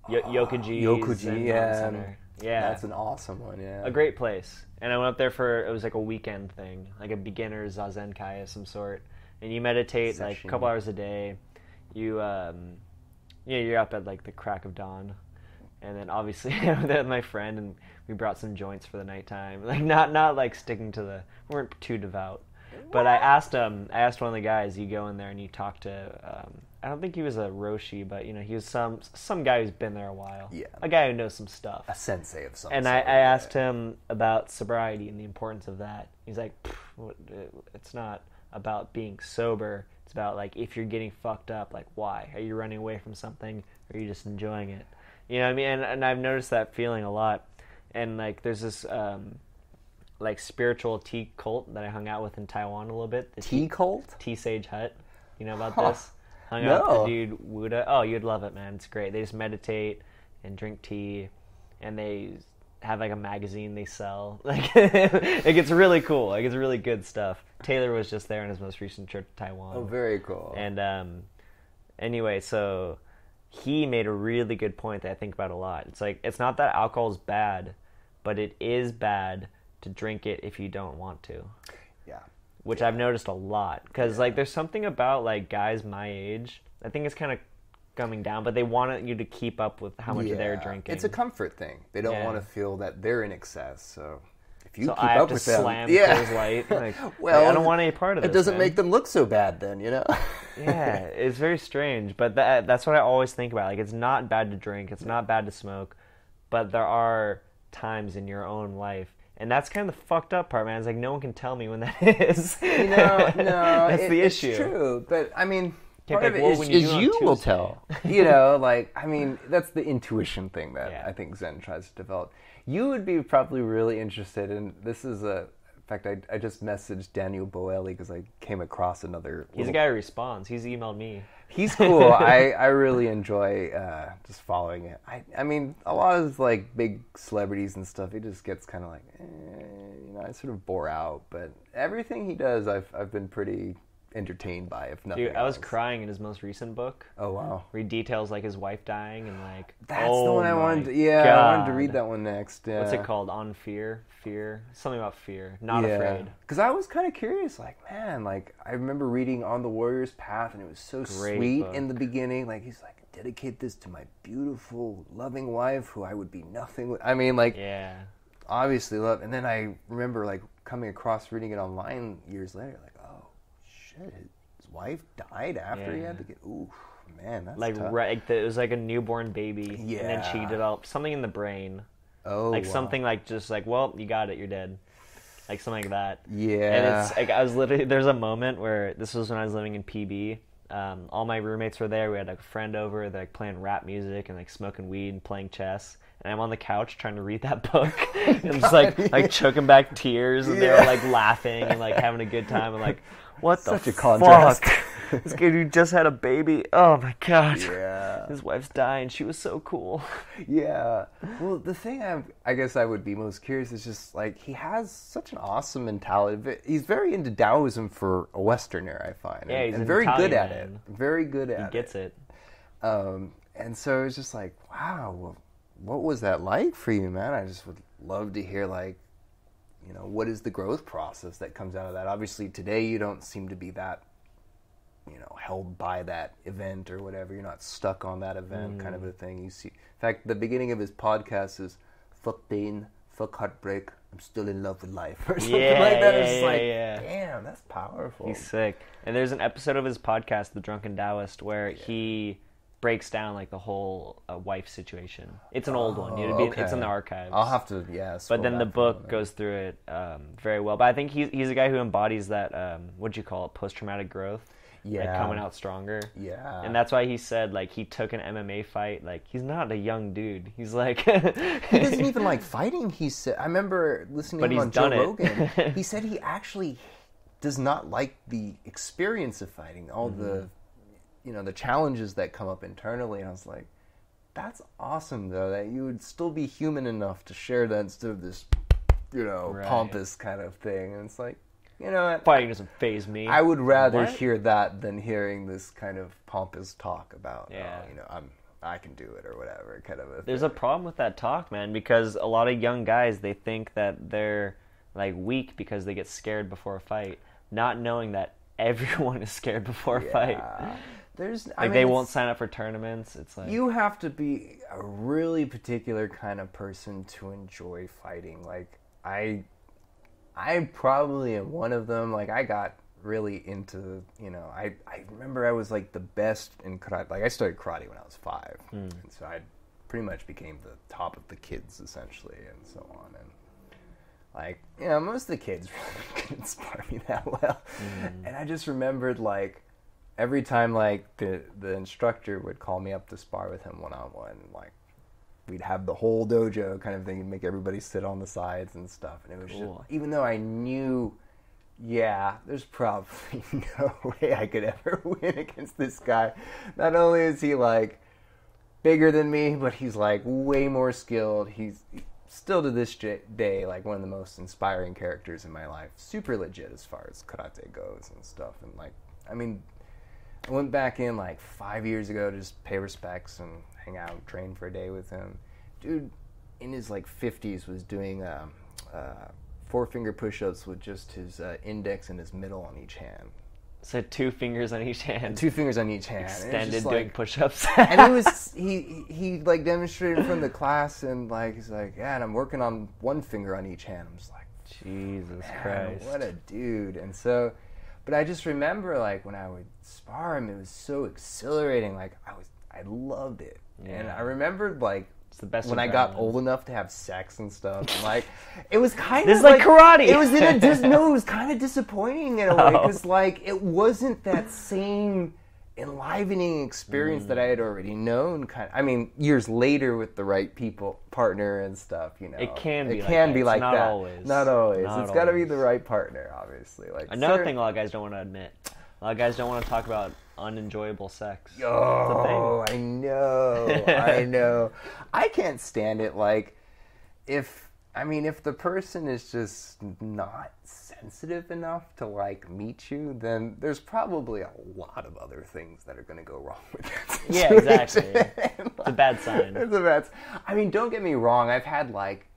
Yo- Yokaji. Yokoji, Zen yeah. Center. Yeah. that's an awesome one yeah a great place. And I went up there for it was like a weekend thing, like a beginner zazen kai of some sort. And you meditate like a couple hours a day. You um, yeah, you're up at like the crack of dawn. And then obviously [laughs] I with my friend and we brought some joints for the nighttime. [laughs] Like not not like sticking to the we weren't too devout. But I asked um I asked one of the guys, you go in there and you talk to um I don't think he was a Roshi, but you know, he was some some guy who's been there a while. Yeah. A guy who knows some stuff a sensei of some and I, I asked him about sobriety and the importance of that. He's like, "Pff, what- uh, it's not about being sober. It's about like if you're getting fucked up, like why are you running away from something? Or are you just enjoying it? You know what I mean? And, and I've noticed that feeling a lot. And like there's this um, like spiritual tea cult that I hung out with in Taiwan a little bit. The tea cult Tea Sage Hut. You know about Huh. this? Hung out with No. the dude Wu De. Oh, you'd love it, man. It's great. They just meditate and drink tea, and they have like a magazine they sell. [laughs] Like it gets really cool. Like it's really good stuff. Taylor was just there on his most recent trip to Taiwan. oh very cool And um, anyway, so he made a really good point that I think about a lot. It's like it's not that alcohol is bad, but it is bad to drink it if you don't want to yeah which I've noticed a lot because like there's something about like guys my age I think it's kind of coming down, but they want you to keep up with how much they're drinking. It's a comfort thing. They don't Yeah. want to feel that they're in excess. So if you so keep I have up to with them, slam yeah. Coors Light. [laughs] Like, well, I don't want any part of It this. doesn't man. make them look so bad, then you know. [laughs] yeah, it's very strange, but that that's what I always think about. Like, it's not bad to drink, it's not bad to smoke, but there are times in your own life, and that's kind of the fucked up part, man. It's like no one can tell me when that [laughs] is. No, no, [laughs] that's it- the it's issue. true, but I mean, part be of like, it "Well, is, you is do it on you will tell. [laughs] You know, like I mean, that's the intuition thing that Yeah. I think Zen tries to develop. You would be probably really interested in. This is a. In fact, I, I just messaged Daniel Bolelli because I came across another. He's a little- guy who responds. He's emailed me. He's cool. I, [laughs] I really enjoy uh, just following it. I I mean, a lot of like big celebrities and stuff. He just gets kind of like, eh, you know, I sort of bore out. But everything he does, I've I've been pretty entertained by. If nothing, Dude, I was else. crying in his most recent book. Oh wow, Where he details like his wife dying and like that's oh the one I wanted. To, yeah, I wanted to read that one next. Yeah. What's it called? On fear, fear, something about fear. Not afraid. Because I was kind of curious, like, man, like I remember reading On the Warrior's Path, and it was so Great sweet book. in the beginning. Like he's like, dedicate this to my beautiful, loving wife, who I would be nothing. with. I mean, like, Yeah. obviously love. And then I remember like coming across reading it online years later, like, shit, his wife died after he Yeah. had to get. Ooh, man, that's Like, tough. right, like the, it was like a newborn baby, and then she Yeah. developed something in the brain, oh, like wow. something like just like, well, you got it, you're dead, like something like that. Yeah, And it's like I was literally there's a moment where this was when I was living in PB. Um, all my roommates were there. We had like, a friend over. They're like playing rap music and like smoking weed and playing chess. And I'm on the couch trying to read that [laughs] book, and just like like [laughs] choking back tears, and they were Yeah. like laughing and like having a good time. And like, what the Such a contrast. fuck? [laughs] this kid who just had a baby. Oh my god. yeah. His wife's dying. She was so cool. [laughs] Yeah. Well, the thing I, I guess I would be most curious is just like he has such an awesome mentality. He's very into Taoism for a Westerner, I find. Yeah, and, he's and an very good Italian at it. Very good at it. He it. gets it. Um, and so it's just like, wow, what was that like for you, man? I just would love to hear like, you know, what is the growth process that comes out of that? Obviously, today you don't seem to be that, you know, held by that event or whatever. You're not stuck on that event, kind of Mm. a thing. You see, in fact, the beginning of his podcast is "fuck pain, fuck heartbreak, I'm still in love with life" [laughs] or something Yeah, like that. yeah, it's yeah, like, yeah. damn, that's powerful. He's sick. And there's an episode of his podcast, The Drunken Taoist, where he breaks down like the whole uh, wife situation. It's an old one. It'd be, It's in Oh, the archives. I'll have to, yeah. but then the back for a book minute. goes through it um, very well. But I think he's he's a guy who embodies that. Um, what'd you call it? Post traumatic growth. Like Yeah. coming out stronger. Yeah. And that's why he said like he took an MMA fight. Like he's not a young dude. He's like he doesn't even like [laughs] fighting. He said, I remember listening But to him he's on Joe it. Rogan. [laughs] he said he actually does not like the experience of fighting, all the, Mm-hmm. You know, the challenges that come up internally. And I was like, that's awesome though that you would still be human enough to share that instead of this, you know, Right. pompous kind of thing. And it's like, you know, what? fighting doesn't phase me. I would rather What? hear that than hearing this kind of pompous talk about, oh, Yeah. oh, you know, I'm. I can do it or whatever kind of a There's thing. a problem with that talk, man, because a lot of young guys they think that they're like weak because they get scared before a fight, not knowing that [laughs] everyone is scared before a fight. There's Like I mean, they won't sign up for tournaments. It's like You have to be a really particular kind of person to enjoy fighting. Like I, I probably am one of them. Like I got really into, you know, I I remember I was like the best in karate. Like I started karate when I was five, hmm. and so I pretty much became the top of the kids essentially, and so on. And like you know, most of the kids [laughs] really couldn't spar me that well, hmm. and I just remembered like every time like the the instructor would call me up to spar with him one on one, like we'd have the whole dojo kind of thing and make everybody sit on the sides and stuff. And it was Cool. just even though I knew, yeah, there's probably [laughs] no way I could ever [laughs] win against this guy. Not only is he like bigger than me, but he's like way more skilled. He's still to this day like one of the most inspiring characters in my life. Super legit as far as karate goes and stuff. And like, I mean, I went back in like five years ago to just pay respects and hang out, train for a day with him. Dude, in his like fifties, was doing um, uh, four finger push-ups with just his uh, index and his middle on each hand. So two fingers on each hand, two fingers on each hand, and extended doing like- push-ups. [laughs] and [laughs] he was he he like demonstrated from the class and like he's like yeah and I'm working on one finger on each hand I'm just like Jesus Christ. what a dude and so but I just remember like when I would spar him it was so exhilarating like I was I loved it and I remembered like It's the best when I got old enough to have sex and stuff and like it was kind This of is like karate. it was in a dis- no it was [laughs] kind of disappointing in a way Oh. because like it wasn't that same enlivening experience that I Mm. had already known. Kind, of, I mean, years later with the right people, partner and stuff. You know, It can be It like can that. be It's like not that. always. Not always. Not it's got to be the right partner, obviously. Like Another certain- thing a lot of guys don't want to admit. A lot of guys don't want to talk about unenjoyable sex. Oh, I know. [laughs] I know. I can't stand it. Like, if I mean, if the person is just not sensitive enough to like meet you, then there's probably a lot of other things that are going to go wrong with that. [laughs] Yeah, exactly. situation. It's a bad sign. [laughs] It's a bad. I mean, don't get me wrong. I've had like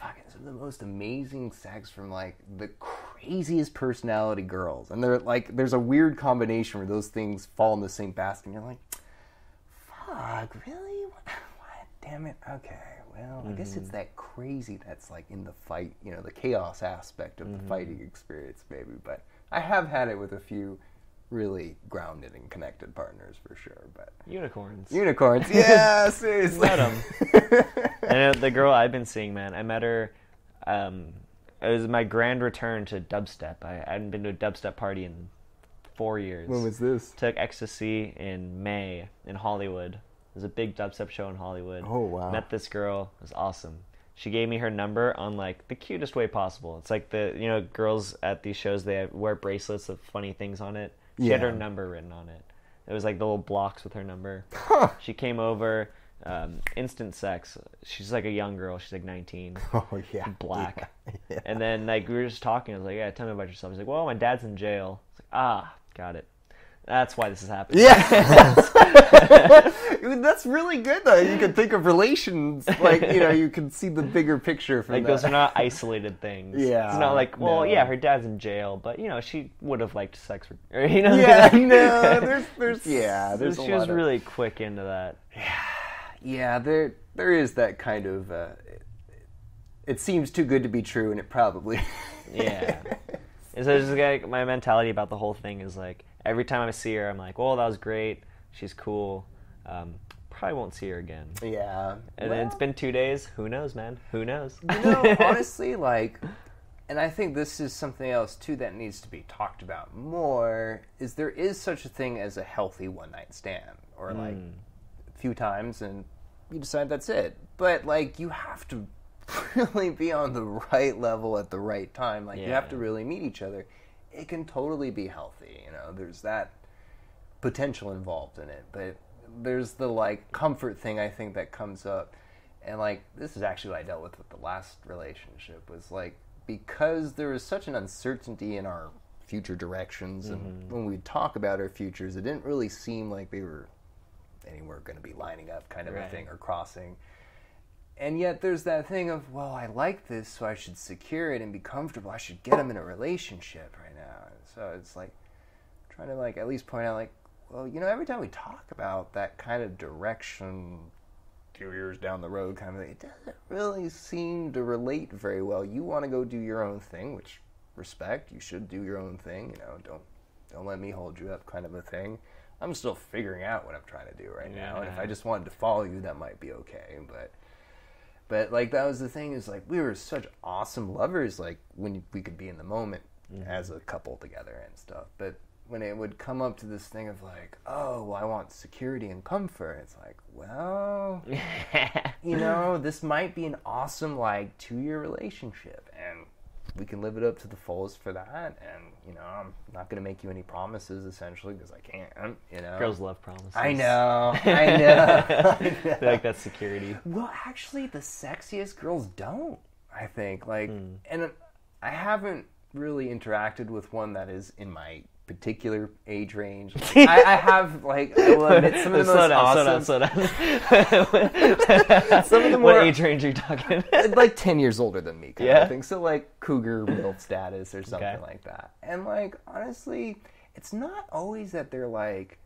fucking some of the most amazing sex from like the craziest personality girls, and they're like, there's a weird combination where those things fall in the same basket, and you're like, fuck, really? What? [laughs] what? Damn it. Okay. Well, I guess it's that crazy that's like in the fight, you know, the chaos aspect of the fighting experience, maybe. But I have had it with a few really grounded and connected partners for sure. But Unicorns. Unicorns, [laughs] yeah, seriously. Met 'em. [laughs] and uh, the girl I've been seeing, man, I met her. Um, it was my grand return to dubstep. I hadn't been to a dubstep party in four years. when was this? Took ecstasy in May in Hollywood. There's a big dubstep show in Hollywood. Oh, wow. Met this girl. It was awesome. She gave me her number on like the cutest way possible. It's like the you know girls at these shows they have, wear bracelets with funny things on it. She had her number written on it. It was like the little blocks with her number. Huh. She came over, um, instant sex. She's like a young girl. She's like 19, [laughs] Oh yeah. black. Yeah. [laughs] And then like we were just talking. I was like, "Yeah, tell me about yourself." He's like, "Well, my dad's in jail." I was like, "Ah, got it. That's why this is happening." Yeah. [laughs] That's really good though. You can think of relations like you know you can see the bigger picture from Like that. those are not isolated things. Yeah, it's not like, well, no. yeah, her dad's in jail, but you know, she would have liked sex, or [laughs] you know, Yeah, no, there's [laughs] there's yeah, there's she a was lot of- really quick into that. yeah Yeah, there there is that kind of uh, it, it seems too good to be true and it probably Yeah. And so just like my mentality about the whole thing is like every time I see her, I'm like, well, that was great. She's cool. Um, probably won't see her again. yeah. And then it's been two days. Who knows, man? Who knows? you know, [laughs] honestly, like, and I think this is something else too that needs to be talked about more. Is there is such a thing as a healthy one night stand, or like a few times, and you decide that's it. But like, you have to [laughs] really be on the right level at the right time. Like, you have to really meet each other. It can totally be healthy. You know, there's that potential involved in it, but there's the like comfort thing I think that comes up, and like this is actually what I dealt with with the last relationship was like because there was such an uncertainty in our future directions, and mm-hmm. when we talk about our futures, it didn't really seem like they were anywhere going to be lining up, kind of a thing, or crossing. And yet there's that thing of, well, I like this, so I should secure it and be comfortable. I should get them in a relationship right now. So it's like trying to like at least point out like, well, you know, every time we talk about that kind of direction, two years down the road kind of thing, it doesn't really seem to relate very well. You want to go do your own thing, which respect. You should do your own thing. You know, don't don't let me hold you up, kind of a thing. I'm still figuring out what I'm trying to do right now, and if I just wanted to follow you, that might be okay, but. But like that was the thing is like we were such awesome lovers like when we could be in the moment mm-hmm. as a couple together and stuff. But when it would come up to this thing of like, oh, well, I want security and comfort, it's like, well, [laughs] you know, this might be an awesome like two year relationship, and we can live it up to the fullest for that. And you know, I'm not gonna make you any promises essentially because I can't. You know, Girls love promises. I know, [laughs] I know. I know. Like that security. Well, actually, the sexiest girls don't. I think like, Hmm. and I haven't really interacted with one that is in my particular age range. [laughs] I, I have like I will admit some of the [laughs] slow most down, awesome. slow down, slow [laughs] down. Some of the what more- age range are you talking? like 10 years older than me kind Yeah? of thing so like cougar milf status or something Okay. like that and like honestly it's not always that they're like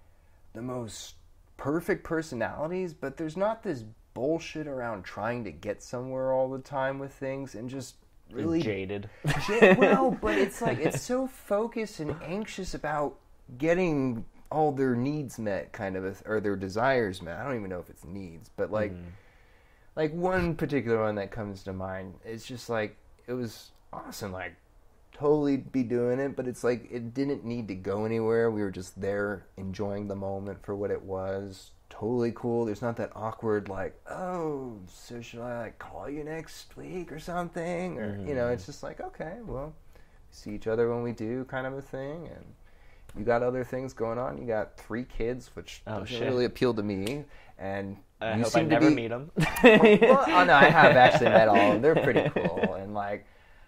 the most perfect personalities but there's not this bullshit around trying to get somewhere all the time with things and just really Jaded. Ja- [laughs] well, but it's like it's so focused and anxious about getting all their needs met, kind of, a- or their desires met. I don't even know if it's needs, but like, mm. like one particular one that comes to mind. It's just like it was awesome. Like, totally be doing it, but it's like it didn't need to go anywhere. We were just there enjoying the moment for what it was. Totally cool. There's not that awkward like, oh, so should I like call you next week or something? Or you know, it's mm-hmm. just like, okay, well, see each other when we do, kind of a thing. And you got other things going on. You got three kids, which Oh, doesn't shit. really appeal to me. And I you hope I never to be, meet them. [laughs] well, oh no, I have [laughs] actually met all of them. They're pretty cool, and like,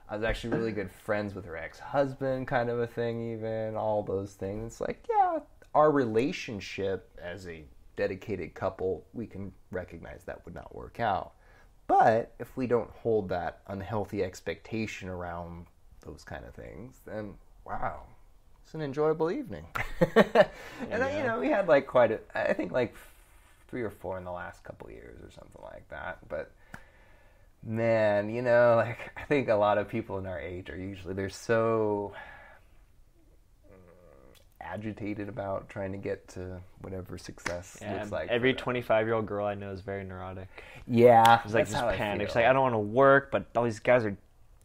I was actually really good friends with her ex-husband, kind of a thing. Even all those things. It's like, yeah, our relationship as a dedicated couple, we can recognize that would not work out. But if we don't hold that unhealthy expectation around those kind of things, then wow, it's an enjoyable evening. [laughs] and then, you know, we had like quite a, I think like three or four in the last couple years or something like that. But man, you know, like I think a lot of people in our age are usually they're so agitated about trying to get to whatever success Yeah, looks like. every 25 year old girl I know is very neurotic. yeah, It's like how panic. She's feel. like, I don't want to work, but all these guys are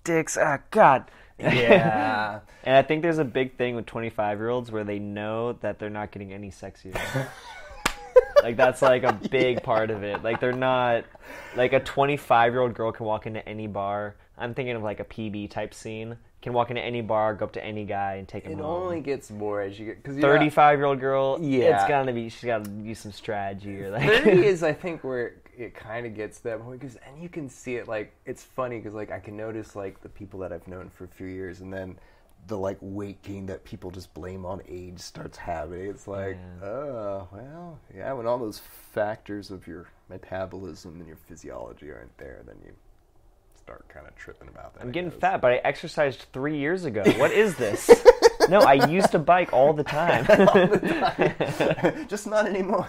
dicks. Ah, God. yeah. [laughs] and I think there's a big thing with 25 year olds where they know that they're not getting any sexier. [laughs] like that's like a big part of it. Like they're not like a 25 year old girl can walk into any bar. I'm thinking of like a PB type scene. Can walk into any bar, go up to any guy and take him It home. only gets more as you get because 35 year old girl, Yeah. it's gonna be she's got to use some strategy or like Thirty [laughs] is, I think, where it, kind of gets that point because, and you can see it. Like, it's funny because, like, I can notice like the people that I've known for a few years, and then the like weight gain that people just blame on age starts happening. It's like, Yeah. oh, well, yeah. When all those factors of your metabolism and your physiology aren't there, then you start kind of tripping about that. I'm getting fat, but I exercised three years ago. What is this? [laughs] no, I used to bike all the time. [laughs] [laughs] just not anymore.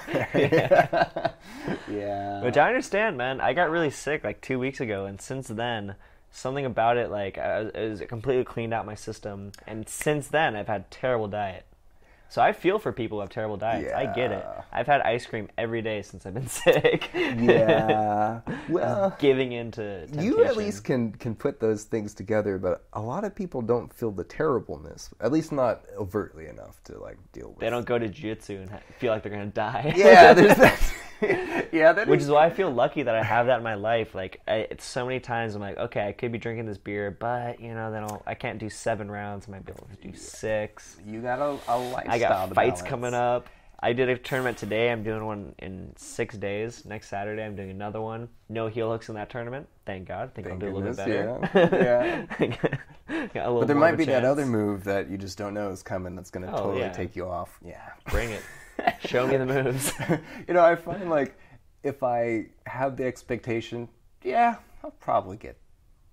yeah. Which I understand, man. I got really sick like two weeks ago, and since then, something about it like I was, it was completely cleaned out my system. And since then, I've had terrible diet. So I feel for people who have terrible diets. I get it. I've had ice cream every day since I've been [laughs] sick. yeah. [laughs] Well, giving into you at least can can put those things together, but a lot of people don't feel the terribleness. At least not overtly enough to like deal with. they don't go to jiu-jitsu and feel like they're gonna die. Yeah, [laughs] there's that. yeah, that Which is why I feel lucky that I have that in my life. Like, I, it's so many times I'm like, okay, I could be drinking this beer, but you know, then I'll, I can't do seven rounds. I might be able to do six. you got a, a. I got to fights coming up. I did a tournament today. I'm doing one in six days. Next Saturday, I'm doing another one. No heel hooks in that tournament. Thank God. I think Thank I'll do a little bit better. [laughs] yeah, Got a But there might be that other move that you just don't know is coming. That's going to Oh, totally yeah. take you off. Yeah. Bring it. [laughs] Show me the moves. you know, I find like if I have the expectation, yeah, I'll probably get,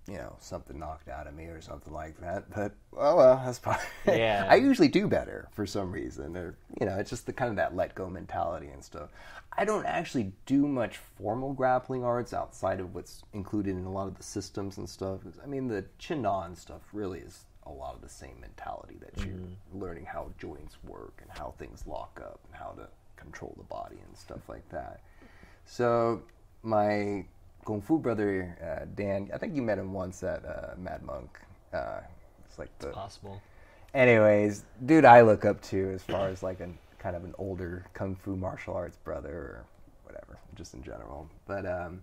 you know, something knocked out of me or something like that. But oh well, that's probably. Yeah. [laughs] I usually do better for some reason, or you know, it's just the kind of that let go mentality and stuff. I don't actually do much formal grappling arts outside of what's included in a lot of the systems and stuff. I mean, the Chin Na stuff really is a lot of the same mentality that you're mm-hmm. learning how joints work and how things lock up and how to control the body and stuff like that. So my kung fu brother uh, Dan, I think you met him once at uh, Mad Monk. Uh, it's like the Possible. anyways, dude, I look up to as far as like an kind of an older kung fu martial arts brother or whatever, just in general. But um,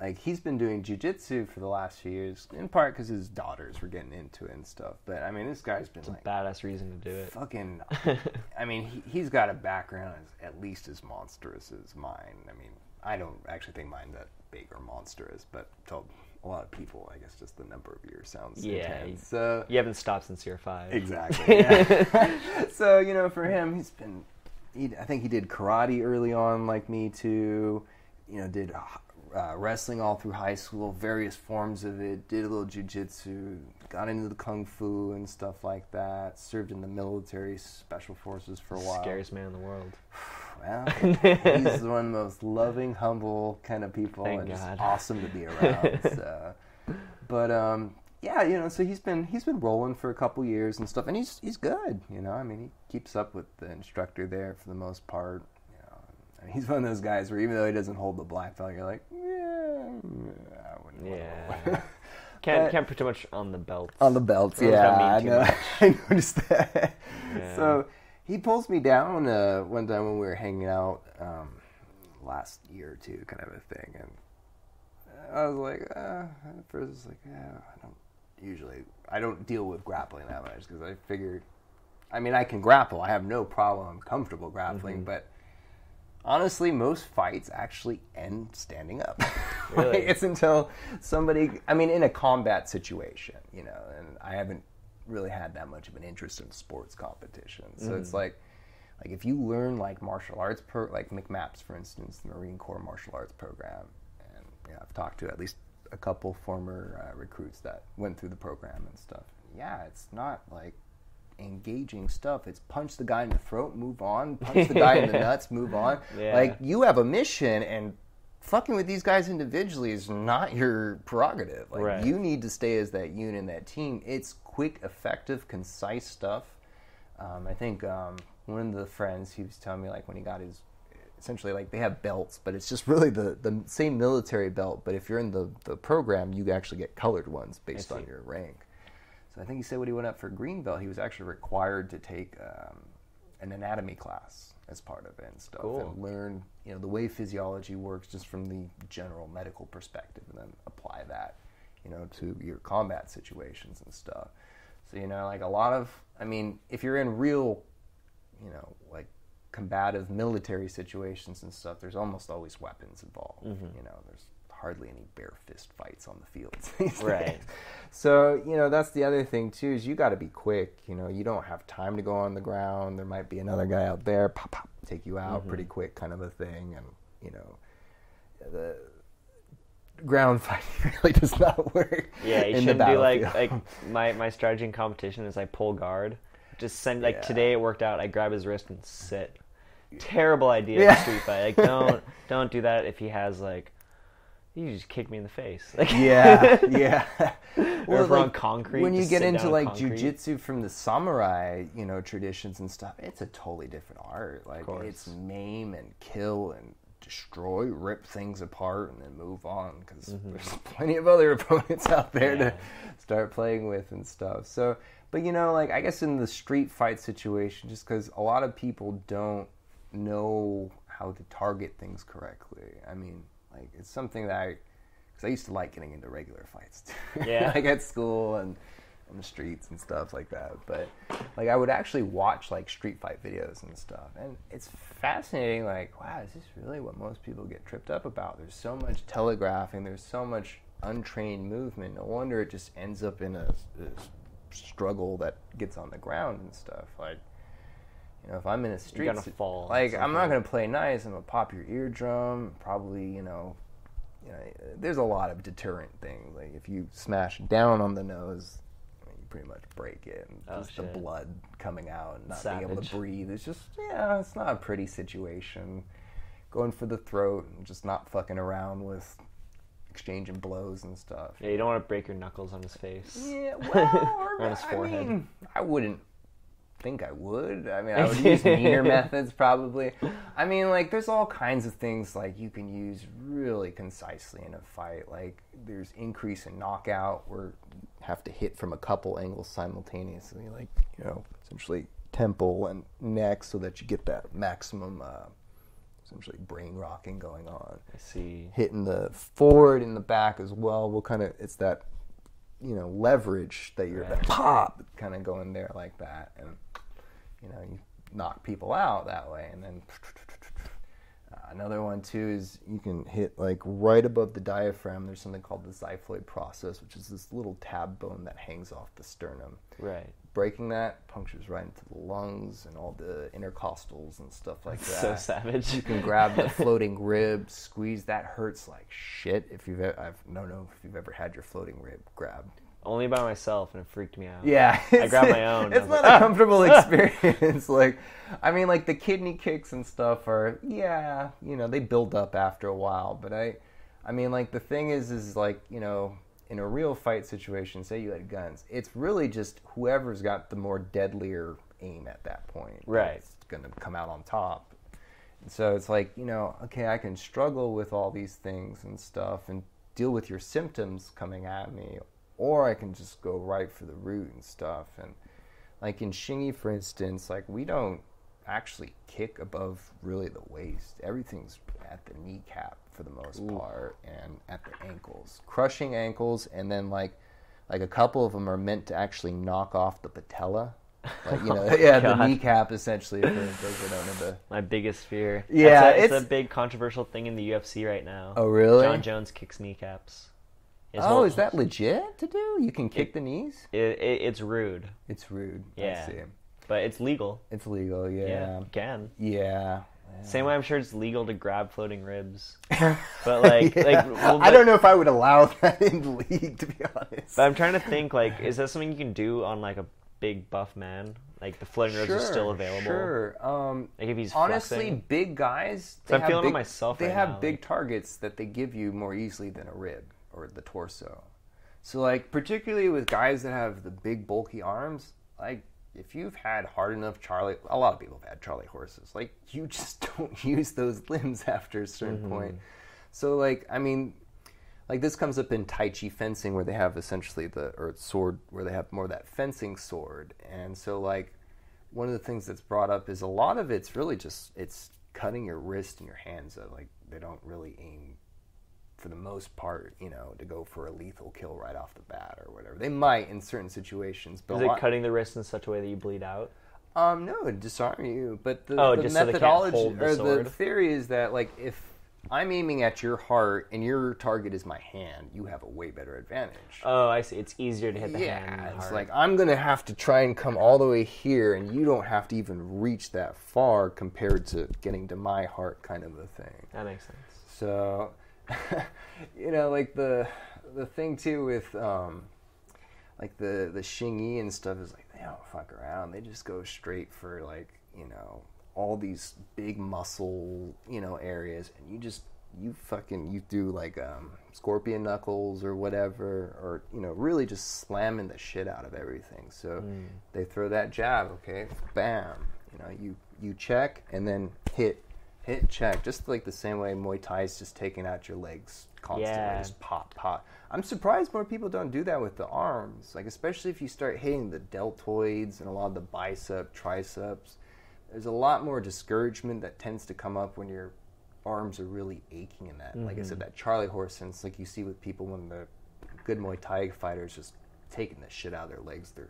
like he's been doing jujitsu for the last few years, in part because his daughters were getting into it and stuff. But I mean, this guy's been like Badass reason to do it. fucking. [laughs] I mean, he, he's got a background as, at least as monstrous as mine. I mean, I don't actually think mine that big or monstrous, but to a lot of people, I guess just the number of years sounds Yeah, intense. So You haven't stopped since year five. Exactly. yeah. [laughs] so you know, for him, he's been. He, I think he did karate early on, like me too. You know, did uh, wrestling all through high school, various forms of it. Did a little jujitsu, got into the kung fu and stuff like that. Served in the military, special forces for a while. Scariest man in the world. [sighs] [sighs] [sighs] Well, [laughs] he's one of the most loving, humble kind of people, Thank and just awesome to be [laughs] around. so. But um, yeah, you know, so he's been he's been rolling for a couple years and stuff, and he's he's good. You know, I mean, he keeps up with the instructor there for the most part. You know, I mean, he's one of those guys where even though he doesn't hold the black belt, you're like, yeah, I wouldn't. Yeah. [laughs] Can't can't put too much on the belt. on the belts. Yeah, I know. I noticed that. Yeah. So he pulls me down uh, one time when we were hanging out um, last year or two, kind of a thing, and I was like, uh, at first I was like, yeah, I don't usually, I don't deal with grappling that much because I figured, I mean, I can grapple. I have no problem. I'm comfortable grappling, Mm-hmm. but honestly, most fights actually end standing up. Really? Like, [laughs] it's until somebody, I mean, in a combat situation, you know, and I haven't really had that much of an interest in sports competitions. So it's like, like if you learn like martial arts, pro, like MCMAPs, for instance, the Marine Corps martial arts program, and you know, I've talked to at least a couple former uh, recruits that went through the program and stuff. Yeah, it's not like engaging stuff. It's punch the guy in the throat, move on. Punch the guy in the [laughs] nuts, move on. Yeah. Like you have a mission, and fucking with these guys individually is not your prerogative. Like Right. you need to stay as that unit, and that team. It's quick, effective, concise stuff. Um, I think um, one of the friends he was telling me like when he got his essentially like they have belts, but it's just [laughs] really the, the same military belt. But if you're in the, the program, you actually get colored ones based on your rank. So I think he said when he went up for green belt, he was actually required to take um, an anatomy class as part of it and stuff, Cool. and learn you know the way physiology works just from the general medical perspective, and then apply that you know to your combat situations and stuff. So you know, like a lot of, I mean, if you're in real, you know, like combative military situations and stuff, there's almost always weapons involved. Mm-hmm. You know, there's hardly any bare fist fights on the fields. [laughs] Right. days. So you know, that's the other thing too is you got to be quick. You know, you don't have time to go on the ground. There might be another guy out there, pop, pop, take you out pretty mm-hmm. quick, kind of a thing. And you know, the ground [laughs] fighting really does not work. Yeah, you in the shouldn't do like like [laughs] my my strategy in competition is I pull guard. Just send like Yeah. today it worked out. I grab his wrist and sit. Terrible idea Yeah. in street fight. Like don't don't do that if he has like you just kick me in the face. [laughs] Like yeah, [laughs] yeah. Or if we're on concrete, When you get into like concrete. jujitsu from the samurai, you know, traditions and stuff, it's a totally different art. Like course. it's maim and kill and destroy, rip things apart, and then move on because there's [laughs] plenty of other opponents out there Mm-hmm. Yeah. to start playing with and stuff. So, but you know, like I guess in the street fight situation, just because a lot of people don't know how to target things correctly. I mean, like it's something that I, because I used to like getting into regular fights too. [laughs] Yeah. like at school and on the streets and stuff like that. But like I would actually watch like street fight videos and stuff, and it's fascinating. Like, wow, is this really what most people get tripped up about? There's so much telegraphing. There's so much untrained movement. No wonder it just ends up in a, a struggle that gets on the ground and stuff. Like, you know, if I'm in a street, gonna si- fall Like, I'm not gonna play nice. I'm gonna pop your eardrum. Probably, you know, you know, there's a lot of deterrent things. Like if you smash down on the nose, I mean, you pretty much break it, and Oh, just the blood coming out and not being able to breathe. It's just, yeah, it's not a pretty situation. Going for the throat and just not fucking around with exchanging blows and stuff. Yeah, you don't want to break your knuckles on his face. Yeah, [laughs] well, or, on his I forehead. mean, I wouldn't think I would. I mean, I would use meaner [laughs] methods probably. I mean, like, there's all kinds of things like you can use really concisely in a fight. Like, there's increase in knockout where you have to hit from a couple angles simultaneously, like you know, essentially temple and neck, so that you get that maximum. Uh, essentially brain rocking going on. I see. Hitting the forward and the back as well will kind of it's that you know leverage that you're Right. pop kind of going there like that, and you know you knock people out that way, and then. Another one too is you can hit like right above the diaphragm. There's something called the xiphoid process, which is this little tab bone that hangs off the sternum Right. breaking that punctures right into the lungs and all the intercostals and stuff like that. So savage. You can grab the [laughs] floating rib, squeeze. That hurts like shit. If you've, I've don't know if you've ever had your floating rib grabbed. Only by myself, and it freaked me out. Yeah, I grabbed my own. [laughs] It's not like, a "Ah!" comfortable [laughs] experience. like, I mean, like the kidney kicks and stuff are, yeah, you know, they build up after a while. But I, I mean, like the thing is, is like you know, in a real fight situation, say you had guns, it's really just whoever's got the more deadlier aim at that point. Right. It's gonna come out on top. And so it's like, you know, okay, I can struggle with all these things and stuff and deal with your symptoms coming at me, or I can just go right for the root and stuff. And like in Xingyi, for instance, like we don't actually kick above really the waist. Everything's at the kneecap for the most part and at the ankles. Crushing ankles and then like like a couple of them are meant to actually knock off the patella. [laughs] Like you know, oh [laughs] yeah, the kneecap essentially for those that don't know the My biggest fear. Yeah, a, it's, it's- a big controversial thing in the UFC right now. Oh really? Jon Jones kicks kneecaps. Oh, is that legit to do? You can kick the knees? It, it, it's rude, It's rude. Yeah. I see. but it's legal. It's legal, Yeah, yeah. can. Yeah. Same way I'm sure it's legal to grab floating ribs. [laughs] But like, Yeah. like well, I don't know if I would allow [laughs] that in the league, to be honest. But I'm trying to think like, is that something you can do on like a big buff man? Like the floating ribs are still available. Sure. Um, Like if he's honestly, flexing? big guys. So I'm have feeling it big, myself They right have now, big like- targets that they give you more easily than a rib or the torso. So, like, particularly with guys that have the big, bulky arms, like, if you've had hard enough Charlie, a lot of people have had Charlie horses. Like, you [laughs] just don't [laughs] use those limbs after a certain Mm-hmm. point. So, like, I mean, like this comes up in Tai Chi fencing where they have essentially the or sword where they have more of that fencing sword, and so like one of the things that's brought up is a lot of it's really just it's cutting your wrist and your hands. So, like they don't really aim for the most part, you know, to go for a lethal kill right off the bat or whatever. They might in certain situations, but Is it cutting the wrist in such a way that you bleed out? um, no, it disarm you. But the, Oh, the just so methodology the or the theory is that like if I'm aiming at your heart and your target is my hand, you have a way better advantage. Oh, I see. It's easier to hit the yeah, hand. the it's like I'm gonna have to try and come all the way here, and you don't have to even reach that far compared to getting to my heart, kind of a thing. that makes sense. So, you know, like the the thing too with um, like the the Xingyi and stuff is like they don't fuck around. They just go straight for like you know all these big muscle you know areas, and you just you fucking you do like um, scorpion knuckles or whatever, or you know really just slamming the shit out of everything. So they throw that jab, okay, bam. You know, you you check and then hit hit check just like the same way Muay Thai is just taking out your legs constantly, Yeah. just pop pop. I'm surprised more people don't do that with the arms, like especially if you start hitting the deltoids and a lot of the bicep, triceps. There's a lot more discouragement that tends to come up when your arms are really aching in that. Like I said, mm-hmm. that Charlie horse sense, like you see with people when the good Muay Thai fighters just taking the shit out of their legs, they're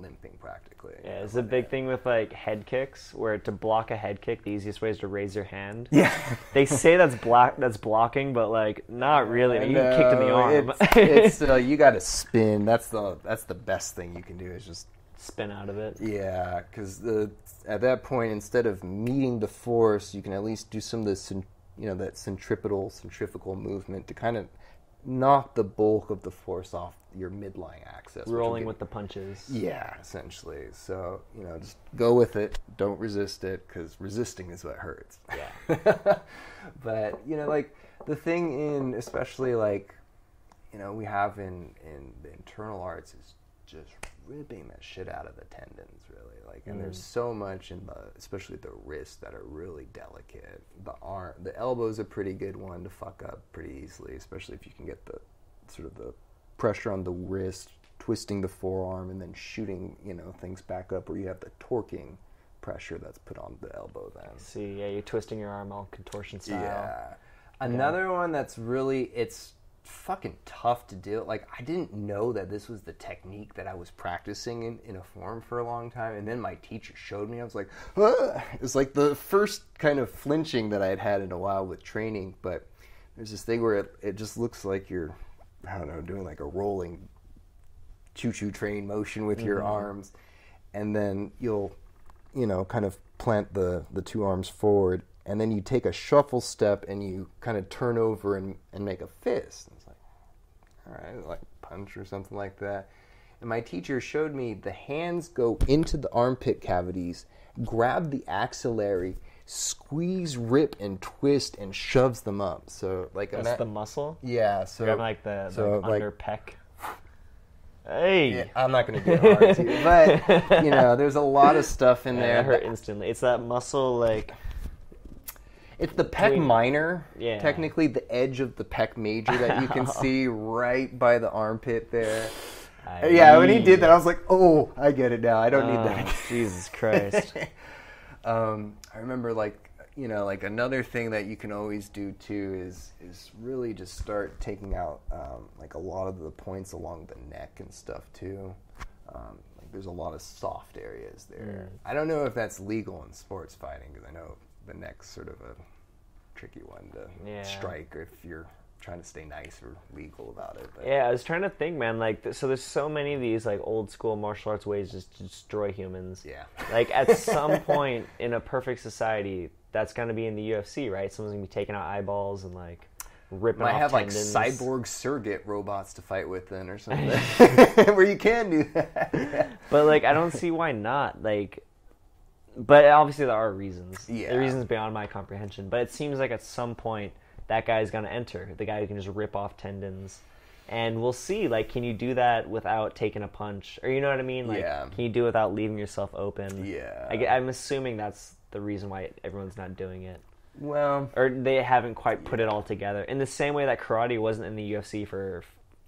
limping practically. Yeah, it's a big thing with like head kicks, where to block a head kick, the easiest way is to raise your hand. Yeah. They say that's block, that's blocking, but like not really. I You get kicked in the arm. It's, it's uh, you got to spin. That's the that's the best thing you can do is just Spin out of it. yeah, because the at that point instead of meeting the force, you can at least do some of the you know that centripetal centrifugal movement to kind of knock the bulk of the force off your midline axis. Rolling with the punches. yeah, essentially. So you know, just go with it. Don't resist it because resisting is what hurts. Yeah. [laughs] but you know, like the thing in especially like you know we have in in the internal arts is just ripping that shit out of the tendons, really. Like, and there's mm. so much in the especially the wrists that are really delicate. The arm, the elbow's a pretty good one to fuck up pretty easily, especially if you can get the sort of the pressure on the wrist, twisting the forearm, and then shooting you know things back up where you have the torquing pressure that's put on the elbow then. See, yeah, you're twisting your arm all contortion style. Yeah. Another one that's really it's fucking tough to do. Like I didn't know that this was the technique that I was practicing in, in a form for a long time, and then my teacher showed me. I was like, ah! it was like the first kind of flinching that I had had in a while with training. But there's this thing where it, it just looks like you're, I don't know, doing like a rolling choo-choo train motion with your arms, and then you'll, you know, kind of plant the the two arms forward, and then you take a shuffle step and you kind of turn over and and make a fist. And it's like, all right, like punch or something like that. And my teacher showed me the hands go into the armpit cavities, grab the axillary, squeeze, rip, and twist, and shoves them up. So like That's ima- the muscle. yeah. So Grab like the, the so, like- under pec. Hey. Yeah, I'm not going to get hard to you, but you know, there's a lot of stuff in [laughs] Yeah, there. that hurt instantly. It's that muscle like It's the pec Between- minor, Yeah. technically the edge of the pec major that you can [laughs] see right by the armpit there. I yeah, when he did that, I was like, "Oh, I get it now. I don't need Oh, that." again." Jesus Christ. [laughs] um, I remember like you know like another thing that you can always do too is is really just start taking out um, like a lot of the points along the neck and stuff too. Um, like there's a lot of soft areas there. I don't know if that's legal in sports fighting because I know the neck's sort of a tricky one to Yeah. strike if you're trying to stay nice or legal about it. But Yeah, I was trying to think, man. Like, th- so there's so many of these like old school martial arts ways just to destroy humans. Yeah. [laughs] Like at some point in a perfect society, that's gonna be in the UFC, right? Someone's gonna be taking out eyeballs and like ripping might have like cyborg surrogate robots to fight with then or something [laughs] [laughs] where you can do that. But like, I don't see why not. Like, but obviously there are reasons. Yeah. The reasons beyond my comprehension. But it seems like at some point that guy's gonna enter. The guy who can just rip off tendons. And we'll see. Like, can you do that without taking a punch, or you know what I mean? Like, Yeah. can you do it without leaving yourself open? Yeah. I, am assuming that's the reason why everyone's not doing it, Well, or they haven't quite put it all together. In the same way that karate wasn't in the UFC for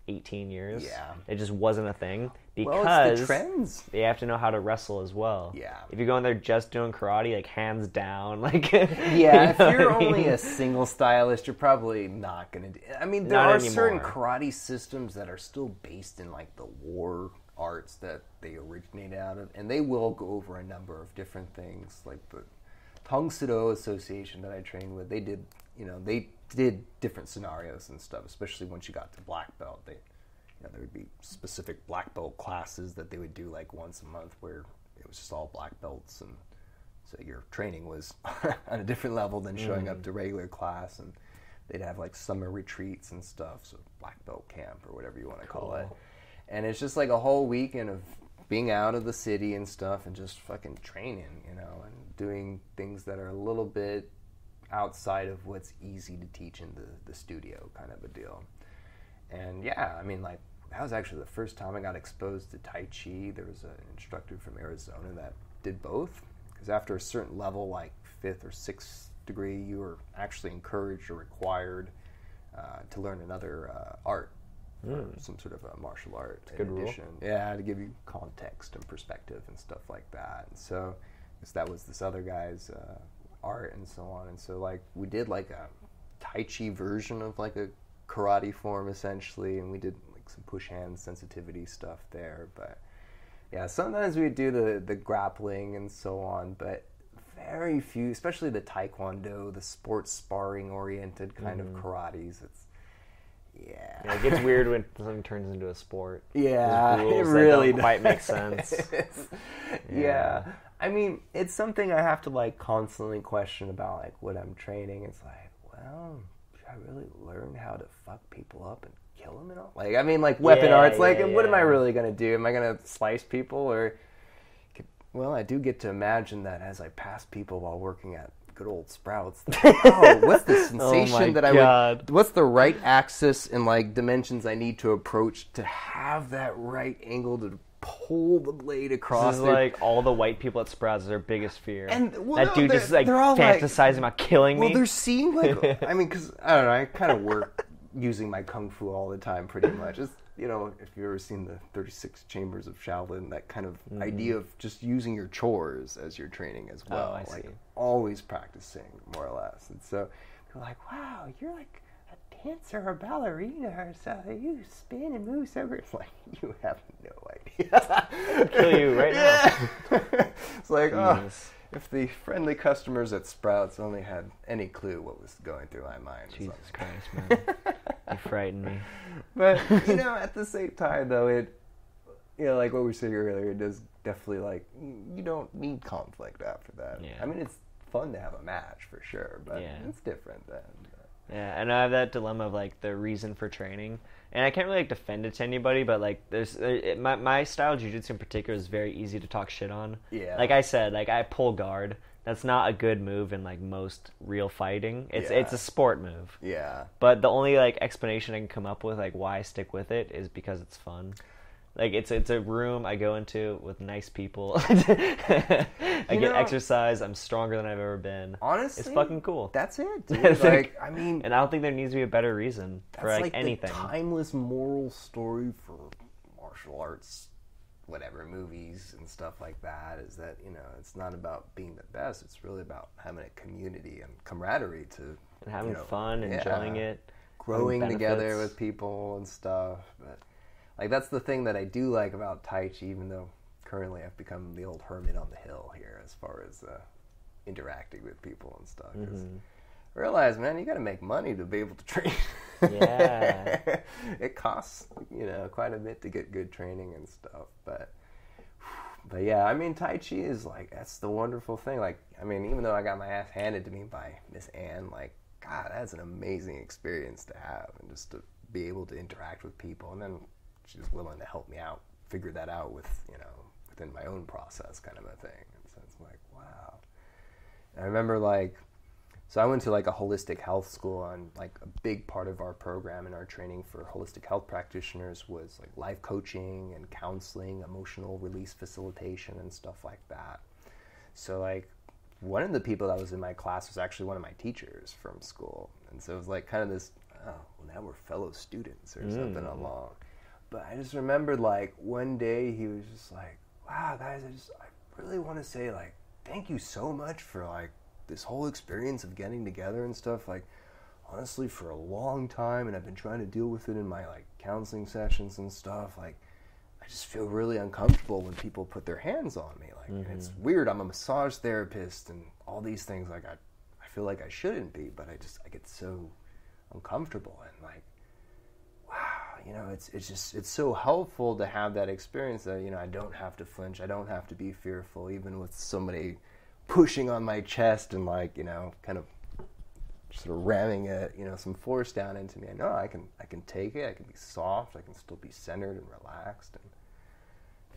18 years. Yeah. It just wasn't a thing because well, it's the trends. they have to know how to wrestle as well. Yeah. If you go in there just doing karate, like hands down, [laughs] like Yeah, you if you're only mean? a single stylist, you're probably not going to do. I mean, there Not are certain karate systems that are still based in like the war arts that they originate out of, and they will go over a number of different things. Like the Tang Soo Do Association that I trained with, they did, you know, they did different scenarios and stuff. Especially once you got to black belt, they, you know, there would be specific black belt classes that they would do like once a month where it was just all black belts. And so your training was [laughs] on a different level than showing up mm. to regular class, and they'd have like summer retreats and stuff, so black belt camp or whatever you want to call it. And it's just like a whole weekend of being out of the city and stuff, and just fucking training, you know, and doing things that are a little bit outside of what's easy to teach in the, the studio, kind of a deal. And yeah, I mean, like that was actually the first time I got exposed to Tai Chi. There was an instructor from Arizona that did both. Because after a certain level, like fifth or sixth degree, you were actually encouraged or required uh, to learn another uh, art, or some sort of a martial art. in Hmm. good rule. addition. Yeah, to give you context and perspective and stuff like that. And so, that was this other guy's uh, art and so on. And so, like, we did like a Tai Chi version of like a karate form essentially, and we did some push hand sensitivity stuff there. But yeah, sometimes we do the the grappling and so on, but very few, especially the taekwondo, the sports sparring oriented kind of mm-hmm. karates. It's yeah, Yeah, it gets weird when [laughs] something turns into a sport. yeah, it really don't quite make does. sense. [laughs] yeah. Yeah. I mean, it's something I have to like constantly question about, like what I'm training. It's like, well, should I really learn how to fuck people up and kill them and all? Like, I mean, like weapon Yeah, arts. Like, yeah, what am I really gonna do? Am I gonna slice people or? could- Well, I do get to imagine that as I pass people while working at good old Sprouts. that, oh, what's the [laughs] sensation oh my that I God. would? What's the right axis and like dimensions I need to approach to have that right angle to pull the blade across? This is their- like all the white people at Sprouts is their biggest fear. And, well, that no, dude just like they're all like- fantasizing about killing Well, me. Well, they're seeing like I mean, because I don't know. I kind of work using my kung fu all the time, pretty much. It's you know, if you've ever seen the 36 Chambers of Shaolin, that kind of Mm-hmm. idea of just using your chores as your training as well. Oh, I like see. always practicing, more or less. And so they're like, wow, you're like a dancer or ballerina or something. You spin and move so great. It's [laughs] like, you have no idea. kill you right [laughs] now. [laughs] it's like, oh. If the friendly customers at Sprouts only had any clue what was going through my mind. Jesus Christ, man. you [laughs] frightened me. but you [laughs] know, at the same time, though, it you know, like what we were saying earlier, it does definitely like you don't need conflict after that. Yeah. I mean, it's fun to have a match for sure, but Yeah. it's different then. Yeah, and I have that dilemma of like the reason for training, and I can't really like defend it to anybody, but like there's uh, it, my my style of jujitsu in particular is very easy to talk shit on. Yeah. Like I said, like I pull guard. That's not a good move in like most real fighting. It's it's a sport move. Yeah, But the only like explanation I can come up with like why I stick with it is because it's fun. Like it's it's a room I go into with nice people. [laughs] I get know- exercise. I'm stronger than I've ever been. honestly, it's fucking cool. That's it. [laughs] Dude. Like- I mean, and I don't think there needs to be a better reason for like, like anything. the timeless moral story for martial arts, whatever movies and stuff like that. Is that you know, it's not about being the best. It's really about having a community and camaraderie to and having you know, fun, enjoying it, growing together with people and stuff. But like that's the thing that I do like about Tai Chi, even though currently I've become the old hermit on the hill here as far as uh, interacting with people and stuff. Mhm. I realize, man, you got to make money to be able to [laughs] train. Yeah. it costs you know quite a bit to get good training and stuff, but. But yeah, I mean, Tai Chi is like that's the wonderful thing. Like, I mean, even though I got my ass handed to me by Miss Anne, like, God, that's an amazing experience to have, and just to be able to interact with people, and then she's willing to help me out, figure that out with you know within my own process, kind of a thing. And so it's like, wow. And I remember like so I went to like a holistic health school and like a big part of our program and our training for holistic health practitioners was like life coaching and counseling, emotional release facilitation and stuff like that. So like one of the people that was in my class was actually one of my teachers from school. And so it was like kind of this oh, well now we're fellow students or something mm. along. But I just remembered like one day he was just like, "Wow, guys, I just I really want to say like thank you so much for like this whole experience of getting together and stuff like honestly for a long time and I've been trying to deal with it in my like counseling sessions and stuff like I just feel really uncomfortable when people put their hands on me like and it's mm-hmm. weird I'm a massage therapist and all these things like I I feel like I shouldn't be but I just I get so uncomfortable and like wow, you know, it's it's just it's so helpful to have that experience that you know I don't have to flinch, I don't have to be fearful, even with somebody pushing on my chest and like you know, kind of sort of ramming a you know some force down into me. I know I can I can take it. I can be soft. I can still be centered and relaxed.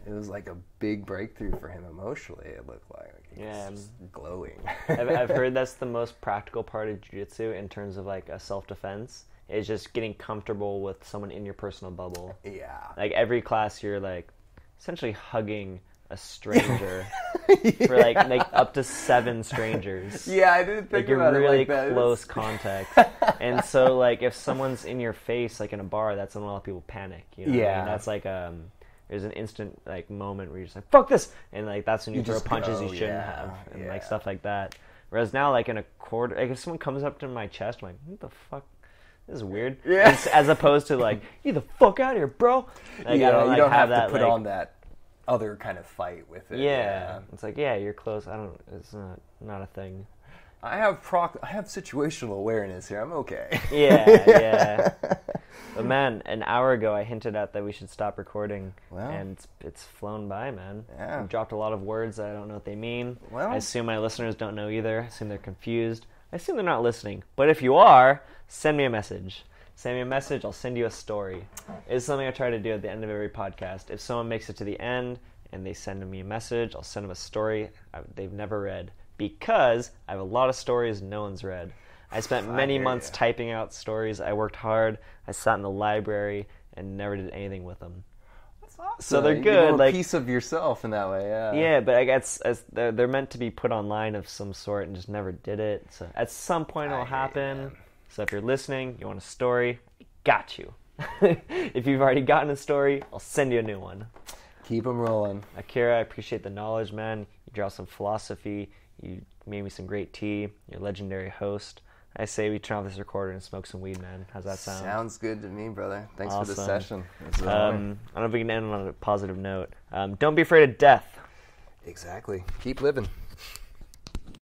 And it was like a big breakthrough for him emotionally. It looked like, like was Yeah. just um, glowing. I've, I've [laughs] heard that's the most practical part of jiu-jitsu in terms of like a self-defense is just getting comfortable with someone in your personal bubble. yeah. Like every class, you're like essentially hugging a stranger [laughs] for like like up to seven strangers. [laughs] Yeah, I didn't think Like you're really it like that. Close [laughs] contact, and so like if someone's in your face, like in a bar, that's when a lot of people panic. You know, what I mean? Yeah. that's like um, there's an instant like moment where you're just like fuck this, and like that's when you, You throw punches go, you shouldn't yeah, have, and yeah. like stuff like that. Whereas now, like in a quarter, like if someone comes up to my chest, I'm like, what the fuck. This is weird. Yeah. As, as opposed to like, [laughs] you the fuck out of here, bro. Like, yeah, I don't, you don't have, that, to put like- on that other kind of fight with it. Yeah. It's like, yeah, you're close. I don't. It's not not a thing. I have proc. I have situational awareness here. I'm okay. Yeah, [laughs] yeah. But man, an hour ago I hinted at that we should stop recording, Well. and it's, it's flown by, man. Yeah. You dropped a lot of words that I don't know what they mean. Well. I assume my listeners don't know either. I assume they're confused. I assume they're not listening. But if you are, send me a message. Send me a message. I'll send you a story. It's something I try to do at the end of every podcast. If someone makes it to the end and they send me a message, I'll send them a story they've never read because I have a lot of stories no one's read. I spent I many months ya. typing out stories. I worked hard. I sat in the library and never did anything with them. Awesome. So they're You give a good, like- piece of yourself in that way. Yeah. Yeah, but I guess as they're, they're meant to be put online of some sort and just never did it. So at some point it'll happen. So if you're listening, you want a story, I got you. [laughs] if you've already gotten a story, I'll send you a new one. Keep them rolling. Akira, I appreciate the knowledge, man. You draw some philosophy. You made me some great tea. You're a legendary host. I say we turn off this recorder and smoke some weed, man. How's that sound? Sounds good to me, brother. Thanks for the session. Um, I don't know if we can end on a positive note. Um, don't be afraid of death. exactly. Keep living.